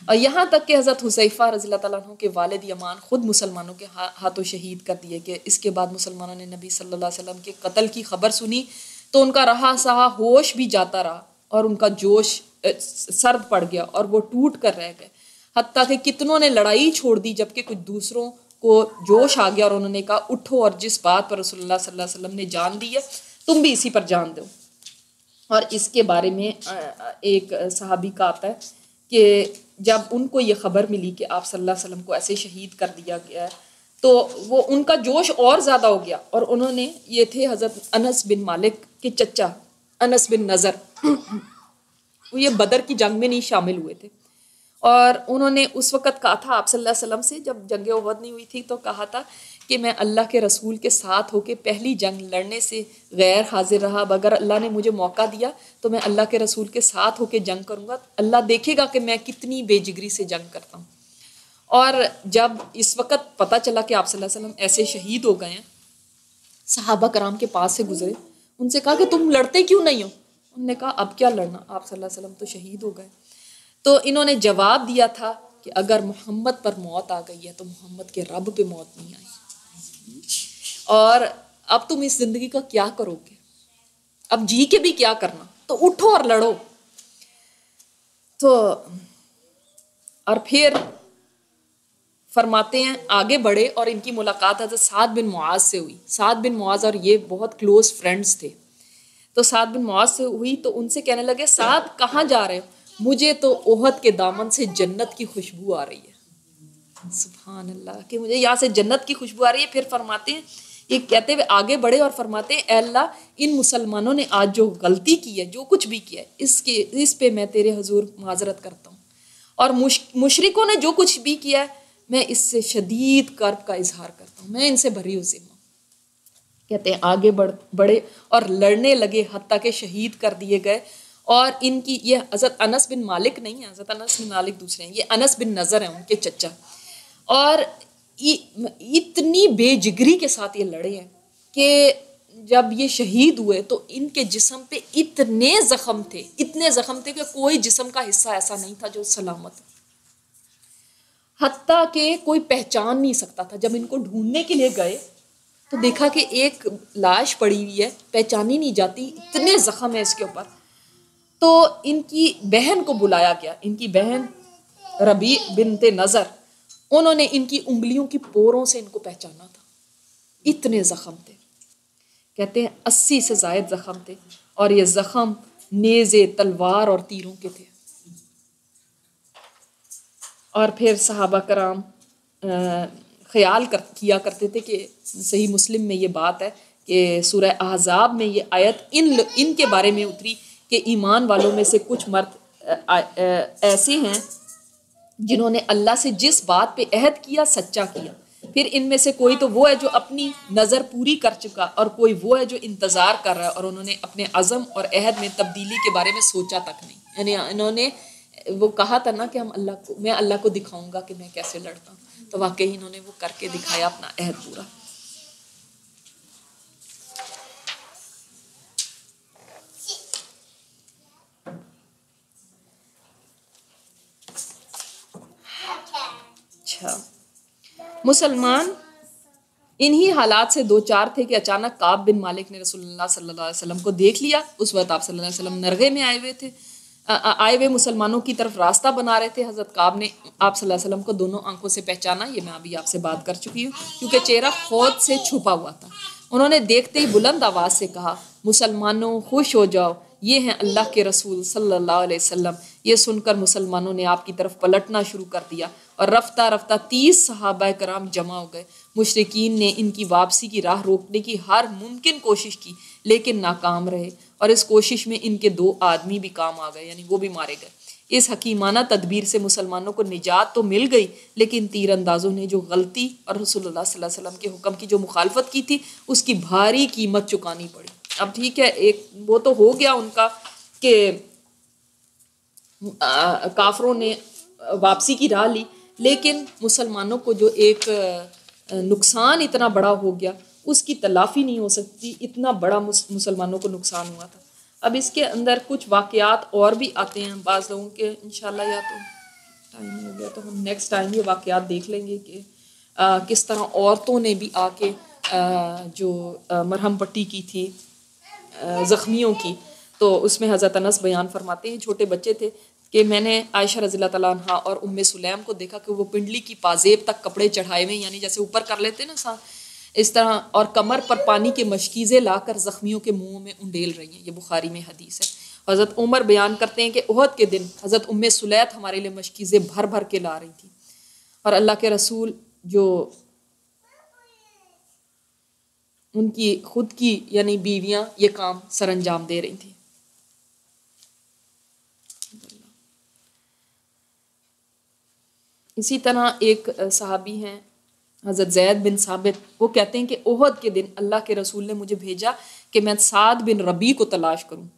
A: और यहाँ तक कि हज़रत हुसैफ़ा रज़ी तु के वालद यमान ख़ुद मुसलमानों के हाथों शहीद कर दिए कि इसके बाद मुसलमानों ने नबी सल्लल्लाहु अलैहि वसल्लम के कत्ल की खबर सुनी तो उनका रहा सहा होश भी जाता रहा और उनका जोश सर्द पड़ गया और वो टूट कर रह गए। हती कि कितनों ने लड़ाई छोड़ दी, जबकि कुछ दूसरों को जोश आ गया और उन्होंने कहा, उठो और जिस बात पर रसोल्ला वसल्लम ने जान दी है, तुम भी इसी पर जान दो। और इसके बारे में एक सहाबी का आता है कि जब उनको ये ख़बर मिली कि आप सल्लल्लाहु अलैहि वसल्लम को ऐसे शहीद कर दिया गया है तो वो उनका जोश और ज़्यादा हो गया। और उन्होंने ये थे हज़रत अनस बिन मालिक के चचा, अनस बिन नज़र। वो ये बदर की जंग में नहीं शामिल हुए थे। और उन्होंने उस वक़्त कहा था, आप सल्लल्लाहु अलैहि वसल्लम से जब जंग उहद नहीं हुई थी तो कहा था कि मैं अल्लाह के रसूल के साथ होके पहली जंग लड़ने से गैर हाजिर रहा। अब अगर अल्लाह ने मुझे मौका दिया तो मैं अल्लाह के रसूल के साथ होके जंग करूँगा। अल्लाह देखेगा कि मैं कितनी बेजिगरी से जंग करता हूँ। और जब इस वक्त पता चला कि आप वसल्लम ऐसे शहीद हो गए हैं, सहाबा कराम के पास से गुजरे, उनसे कहा कि तुम लड़ते क्यों नहीं हो? उनने कहा, अब क्या लड़ना? आप वसल्लम तो शहीद हो गए। तो इन्होंने जवाब दिया था कि अगर मोहम्मद पर मौत आ गई है तो मोहम्मद के रब पे मौत नहीं आई। और अब तुम इस ज़िंदगी का क्या करोगे? अब जी के भी क्या करना? तो उठो और लड़ो। तो और फिर फरमाते हैं, आगे बढ़े और इनकी मुलाकात हज़रत सात बिन मुआज से हुई। सात बिन मुआज और ये बहुत क्लोज फ्रेंड्स थे। तो सात बिन मुआज से हुई तो उनसे कहने लगे सात कहाँ जा रहे हो? मुझे तो ओहद के दामन से जन्नत की खुशबू आ रही है। सुबहान अल्लाह कि मुझे यहाँ से जन्नत की खुशबू आ रही है। फिर फरमाते हैं, ये कहते हुए आगे बढ़े और फरमाते हैं अल्लाह, इन मुसलमानों ने आज जो गलती की है, जो कुछ भी किया है, इसके, इस पे मैं तेरे हजूर माजरत करता हूँ। और मुश, मुशरकों ने जो कुछ भी किया है, मैं इससे शदीद कर्ब का इजहार करता हूँ। मैं इनसे भरी हुई जिम्मा कहते हैं, आगे बढ़, बढ़े और लड़ने लगे हती के शहीद कर दिए गए। और इनकी, ये हज़रत अनस बिन मालिक नहीं है, हज़रत अनस बिन मालिक दूसरे हैं। ये अनस बिन नज़र हैं, उनके चचा। और इ, इतनी बेजिगरी के साथ ये लड़े हैं कि जब ये शहीद हुए तो इनके जिसम पे इतने ज़ख्म थे इतने ज़ख्म थे कि कोई जिसम का हिस्सा ऐसा नहीं था जो सलामत हती के कोई पहचान नहीं सकता था। जब इनको ढूँढने के लिए गए तो देखा कि एक लाश पड़ी हुई है पहचानी नहीं जाती इतने ज़ख्म है इसके ऊपर। तो इनकी बहन को बुलाया गया। इनकी बहन रबी बिनते नज़र उन्होंने इनकी उंगलियों की पोरों से इनको पहचाना था। इतने ज़ख्म थे। कहते हैं, अस्सी से जायद ज़ख्म थे और ये ज़ख्म नेज़े, तलवार और तीरों के थे। और फिर सहाबा कराम ख्याल कर, किया करते थे कि सही मुस्लिम में ये बात है कि सूरह अहज़ाब में ये आयत इन इनके बारे में उतरी कि ईमान वालों में से कुछ मर्द ऐसे हैं जिन्होंने अल्लाह से जिस बात पे अहद किया, सच्चा किया। फिर इनमें से कोई तो वो है जो अपनी नज़र पूरी कर चुका और कोई वो है जो इंतज़ार कर रहा है और उन्होंने अपने अज़म और अहद में, तब्दीली के बारे में सोचा तक नहीं। यानी इन्होंने, वो कहा था ना कि हम अल्लाह को, मैं अल्लाह को दिखाऊँगा कि मैं कैसे लड़ता हूँ। तो वाकई इन्होंने वो करके दिखाया अपना अहद पूरा। अच्छा मुसलमान इन्हीं हालात से दो चार थे कि अचानक काब बिन मालिक ने रसूलुल्लाह सल्लल्लाहु अलैहि वसल्लम को देख लिया। उस वक्त आप सल्लल्लाहु अलैहि वसल्लम नरगे में आए हुए थे। आए हुए मुसलमानों की तरफ़ रास्ता बना रहे थे। हज़रत काब ने आप सल्लल्लाहु अलैहि वसल्लम को दोनों आँखों से पहचाना। ये मैं अभी आपसे बात कर चुकी हूँ, क्योंकि चेहरा खौद से छुपा हुआ था। उन्होंने देखते ही बुलंद आवाज़ से कहा, मुसलमानों, खुश हो जाओ। ये हैं अल्लाह के रसूल सल्लल्लाहु अलैहि वसल्लम। ये सुनकर मुसलमानों ने आपकी तरफ़ पलटना शुरू कर दिया। और रफ्ता रफ्ता तीस सहाबा कराम जमा हो गए। मुशरकिन ने इनकी वापसी की राह रोकने की हर मुमकिन कोशिश की, लेकिन नाकाम रहे और इस कोशिश में इनके दो आदमी भी काम आ गए, यानी वो भी मारे गए। इस हकीमाना तदबीर से मुसलमानों को निजात तो मिल गई, लेकिन तीर अंदाजों ने जो गलती और रसोल्ला वसल्लम के हुक्म की जो मुखालफत की थी, उसकी भारी कीमत चुकानी पड़ी। अब ठीक है, एक वो तो हो गया उनका कि काफरों ने वापसी की राह ली लेकिन मुसलमानों को जो एक नुकसान इतना बड़ा हो गया उसकी तलाफ़ी नहीं हो सकती इतना बड़ा मुसलमानों को नुकसान हुआ था। अब इसके अंदर कुछ वाक़ात और भी आते हैं बाज़ लोगों के इन या तो टाइम हो गया तो हम नेक्स्ट टाइम ये वाक़ात देख लेंगे कि आ, किस तरह औरतों ने भी आके आ, जो मरहम पट्टी की थी ज़ख्मियों की तो उसमें हज़रत अनस बयान फरमाते हैं छोटे बच्चे थे कि मैंने आयशा रज़ी तहा और उम्म सुलैम को देखा कि वो पिंडली की पाजेब तक कपड़े चढ़ाए हुए यानी जैसे ऊपर कर लेते ना सा इस तरह, और कमर पर पानी के मशकीज़े लाकर ज़ख्मियों के मुँह में उंडेल रही हैं। ये बुखारी में हदीस है। हज़रत उमर बयान करते हैं कि उहद के दिन हज़रत उम्म सुलैत हमारे लिए मशकीज़े भर भर के ला रही थी। और अल्लाह के रसूल जो उनकी, खुद की, यानी बीवियाँ ये काम सर अंजाम दे रही थी। इसी तरह एक सहाबी हैं, हज़रत जैद बिन साबित। वो कहते हैं कि ओहद के दिन अल्लाह के रसूल ने मुझे भेजा कि मैं साद बिन रबी को तलाश करूँ।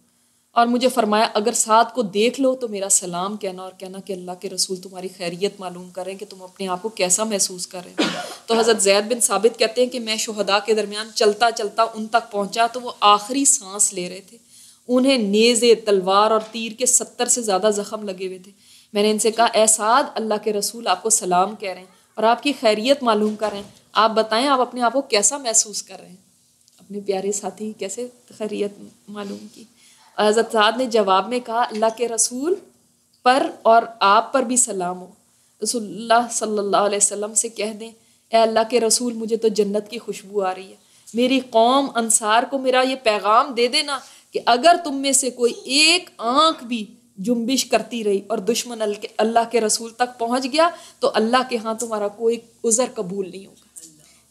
A: और मुझे फरमाया, अगर साद को देख लो तो मेरा सलाम कहना और कहना कि अल्लाह के रसूल तुम्हारी खैरियत मालूम करें कि तुम अपने आप को कैसा महसूस कर रहे हो। तो हज़रत जैद बिन साबित कहते हैं कि मैं शहदा के दरमियान चलता चलता उन तक पहुँचा तो वो आखिरी सांस ले रहे थे। उन्हें नेज़े तलवार और तीर के सत्तर से ज़्यादा ज़ख्म लगे हुए थे। मैंने इनसे कहा एहसाद अल्लाह के रसूल आपको सलाम कह रहे हैं और आपकी खैरियत मालूम कर रहे हैं। आप बताएँ, आप अपने आप को कैसा महसूस कर रहे हैं? अपने प्यारे साथी, कैसे खैरियत मालूम की? हज़रत साद ने जवाब में कहा, अल्लाह के रसूल पर और आप पर भी सलाम हो। रसोल्ला सल्लल्लाहु अलैहि वसल्लम से कह दें ए अल्लाह के रसूल, मुझे तो जन्नत की खुशबू आ रही है। मेरी कौम अंसार को मेरा ये पैगाम दे देना कि अगर तुम में से कोई एक आँख भी जुम्बिश करती रही और दुश्मन अल्लाह के रसूल तक पहुँच गया तो अल्लाह के यहाँ तुम्हारा कोई उज़र कबूल नहीं होगा।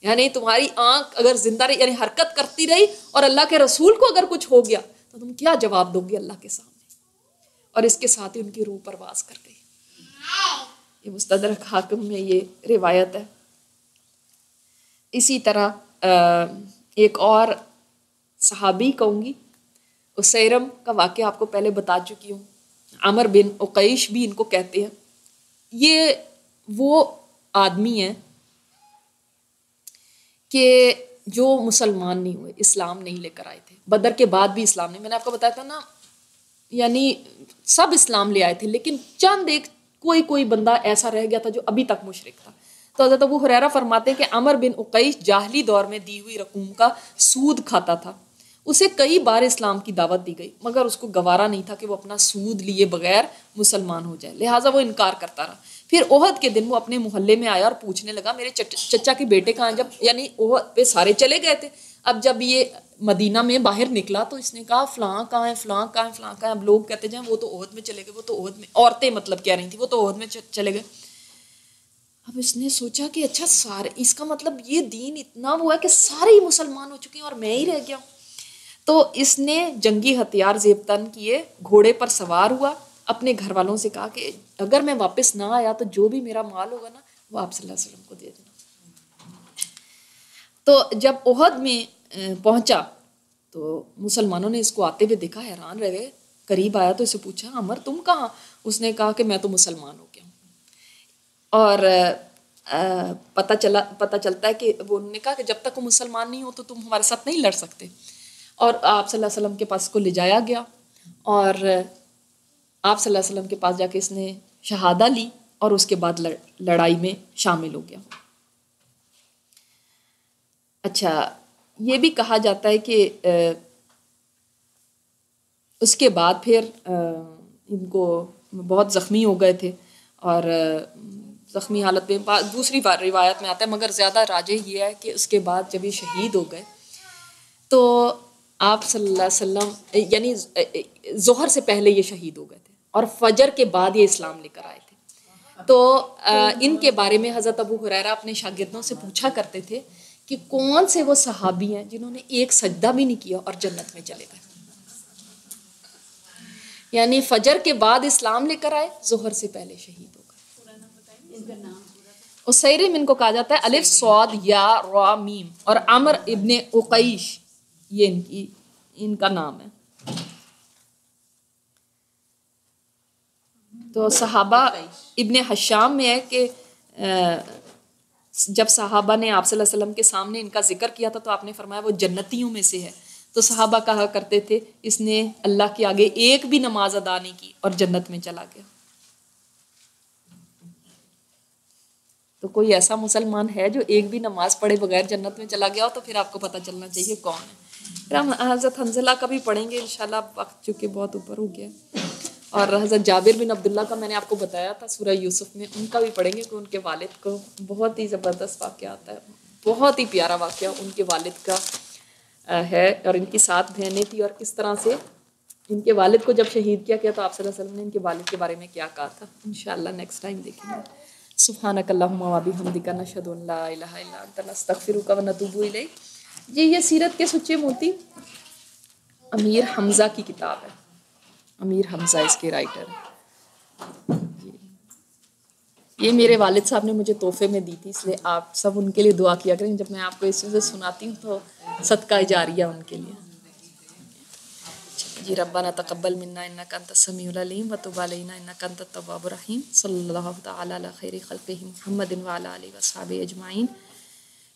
A: यानी तुम्हारी आँख अगर ज़िंदा रही, यानी हरकत करती रही और अल्लाह के रसूल को अगर कुछ हो गया तो तुम क्या जवाब दोगे अल्लाह के सामने? और इसके साथ ही उनकी रूह परवास कर गई। ये मुस्तदरक हाकम में ये रिवायत है। इसी तरह एक और सहाबी कहूँगी उसैरम का वाक्य आपको पहले बता चुकी हूँ। अमर बिन उकैश भी इनको कहते हैं। ये वो आदमी है कि जो मुसलमान नहीं हुए, इस्लाम नहीं लेकर आए थे। बदर के बाद भी इस्लाम नहीं। मैंने आपको बताया था ना, यानी सब इस्लाम ले आए थे, लेकिन चंद एक कोई कोई बंदा ऐसा रह गया था जो अभी तक मुशरक था। तो हज़रत अबू हुरैरा फरमाते हैं कि अमर बिन उकैश जाहली दौर में दी हुई रकूम का सूद खाता था। उसे कई बार इस्लाम की दावत दी गई, मगर उसको गवारा नहीं था कि वो अपना सूद लिए बगैर मुसलमान हो जाए। लिहाजा वो इनकार करता रहा। फिर ओहद के दिन वो अपने मोहल्ले में आया और पूछने लगा, मेरे चचा के बेटे कहाँ जब, यानी ओहद पे सारे चले गए थे। अब जब ये मदीना में बाहर निकला तो इसने कहा, फलां कहाँ है, फलां कहाँ है, फलां कहाँ है? अब लोग कहते जाए, वो तो ओहद में चले गए, वो तो ओहद में, औरतें मतलब कह रही थी, वो तो ओहद में चले गए। अब इसने सोचा कि अच्छा सारे, इसका मतलब ये दीन इतना वो है कि सारे ही मुसलमान हो चुके हैं और मैं ही रह गया हूँ। तो इसने जंगी हथियार जेबतन किए, घोड़े पर सवार हुआ, अपने घर वालों से कहा कि अगर मैं वापस ना आया तो जो भी मेरा माल होगा ना, वो आप वसल्लम को दे देना। तो जब ओहद में पहुँचा तो मुसलमानों ने इसको आते हुए देखा, हैरान रह गए। करीब आया तो इसे पूछा, अमर, तुम कहाँ? उसने कहा कि मैं तो मुसलमान हो गया और पता चला, पता चलता है कि वो उन्होंने कहा कि जब तक वो मुसलमान नहीं हो तो तुम हमारे साथ नहीं लड़ सकते। और आप सल्लल्लाहु अलैहि वसल्लम के पास को ले जाया गया। और आप सल्लल्लाहु अलैहि वसल्लम के पास जाके इसने शहादा ली और उसके बाद लड़ाई में शामिल हो गया। अच्छा ये भी कहा जाता है कि उसके बाद फिर इनको बहुत ज़ख्मी हो गए थे और ज़ख्मी हालत में दूसरी बार रिवायत में आता है, मगर ज़्यादा राजे ये है कि उसके बाद जब ये शहीद हो गए तो आप वसल्लम, यानी, जोहर से पहले ये शहीद हो गए थे और फजर के बाद ये इस्लाम लेकर आए थे। तो इनके बारे में हज़रत अबू हुरैरा अपने शागिर्दों से पूछा करते थे कि कौन से वो सहाबी हैं जिन्होंने एक सजदा भी नहीं किया और जन्नत में चले गए। यानी फजर के बाद इस्लाम लेकर आए, जोहर से पहले शहीद हो गए। उसैरिम इनको कहा जाता है अलिफ सौद या रा मीम और अमर इब्ने उकईश ये इनकी, इनका नाम है। तो सहाबा इब्ने हशाम में है कि जब सहाबा ने आप वसल्लम के सामने इनका ज़िक्र किया था तो आपने फरमाया वो जन्नतियों में से है। तो सहाबा कहा करते थे, इसने अल्लाह के आगे एक भी नमाज़ अदा नहीं की और जन्नत में चला गया। तो कोई ऐसा मुसलमान है जो एक भी नमाज़ पढ़े बगैर जन्नत में चला गया हो तो फिर आपको पता चलना चाहिए कौन है। फिर हम हज़रत हंजला का भी पढ़ेंगे, इंशाल्लाह वक्त चूँकि बहुत ऊपर हो गया। और हज़रत जाबिर बिन अब्दुल्ला का मैंने आपको बताया था, सूरह यूसुफ में, उनका भी पढ़ेंगे कि उनके वालिद को बहुत ही ज़बरदस्त वाक़ आता है, बहुत ही प्यारा वाक़ उनके वालिद का है और इनकी सात बहनें थी और किस तरह से इनके वालिद को जब शहीद किया गया तो आप वसल्लम ने इनके वालिद के बारे में क्या कहा था? इन नेक्स्ट टाइम देखेंगे। सुबहानक हमदिका नशदुल्लास्तफ़िर व नतूबू ये ये सीरत के सच्चे मोती अमीर हमज़ा की किताब है। अमीर हमज़ा इसके राइटर ये मेरे वालिद साहब ने मुझे तोहफे में दी थी, इसलिए आप सब उनके लिए दुआ किया करें। जब मैं आपको इस से सुनाती हूँ तो सदका जारिया उनके लिए। जी, रब्बाना तकब्बल मिन्ना इन्ना कंत समीउल अलीम, व तुब अलैना इन्ना कंत तव्वाबुर रहीम। सल्लल्लाहु तआला अला खैरि खल्क़िहि मुहम्मदिन व अला आलिहि व सहाबी अजमाइन।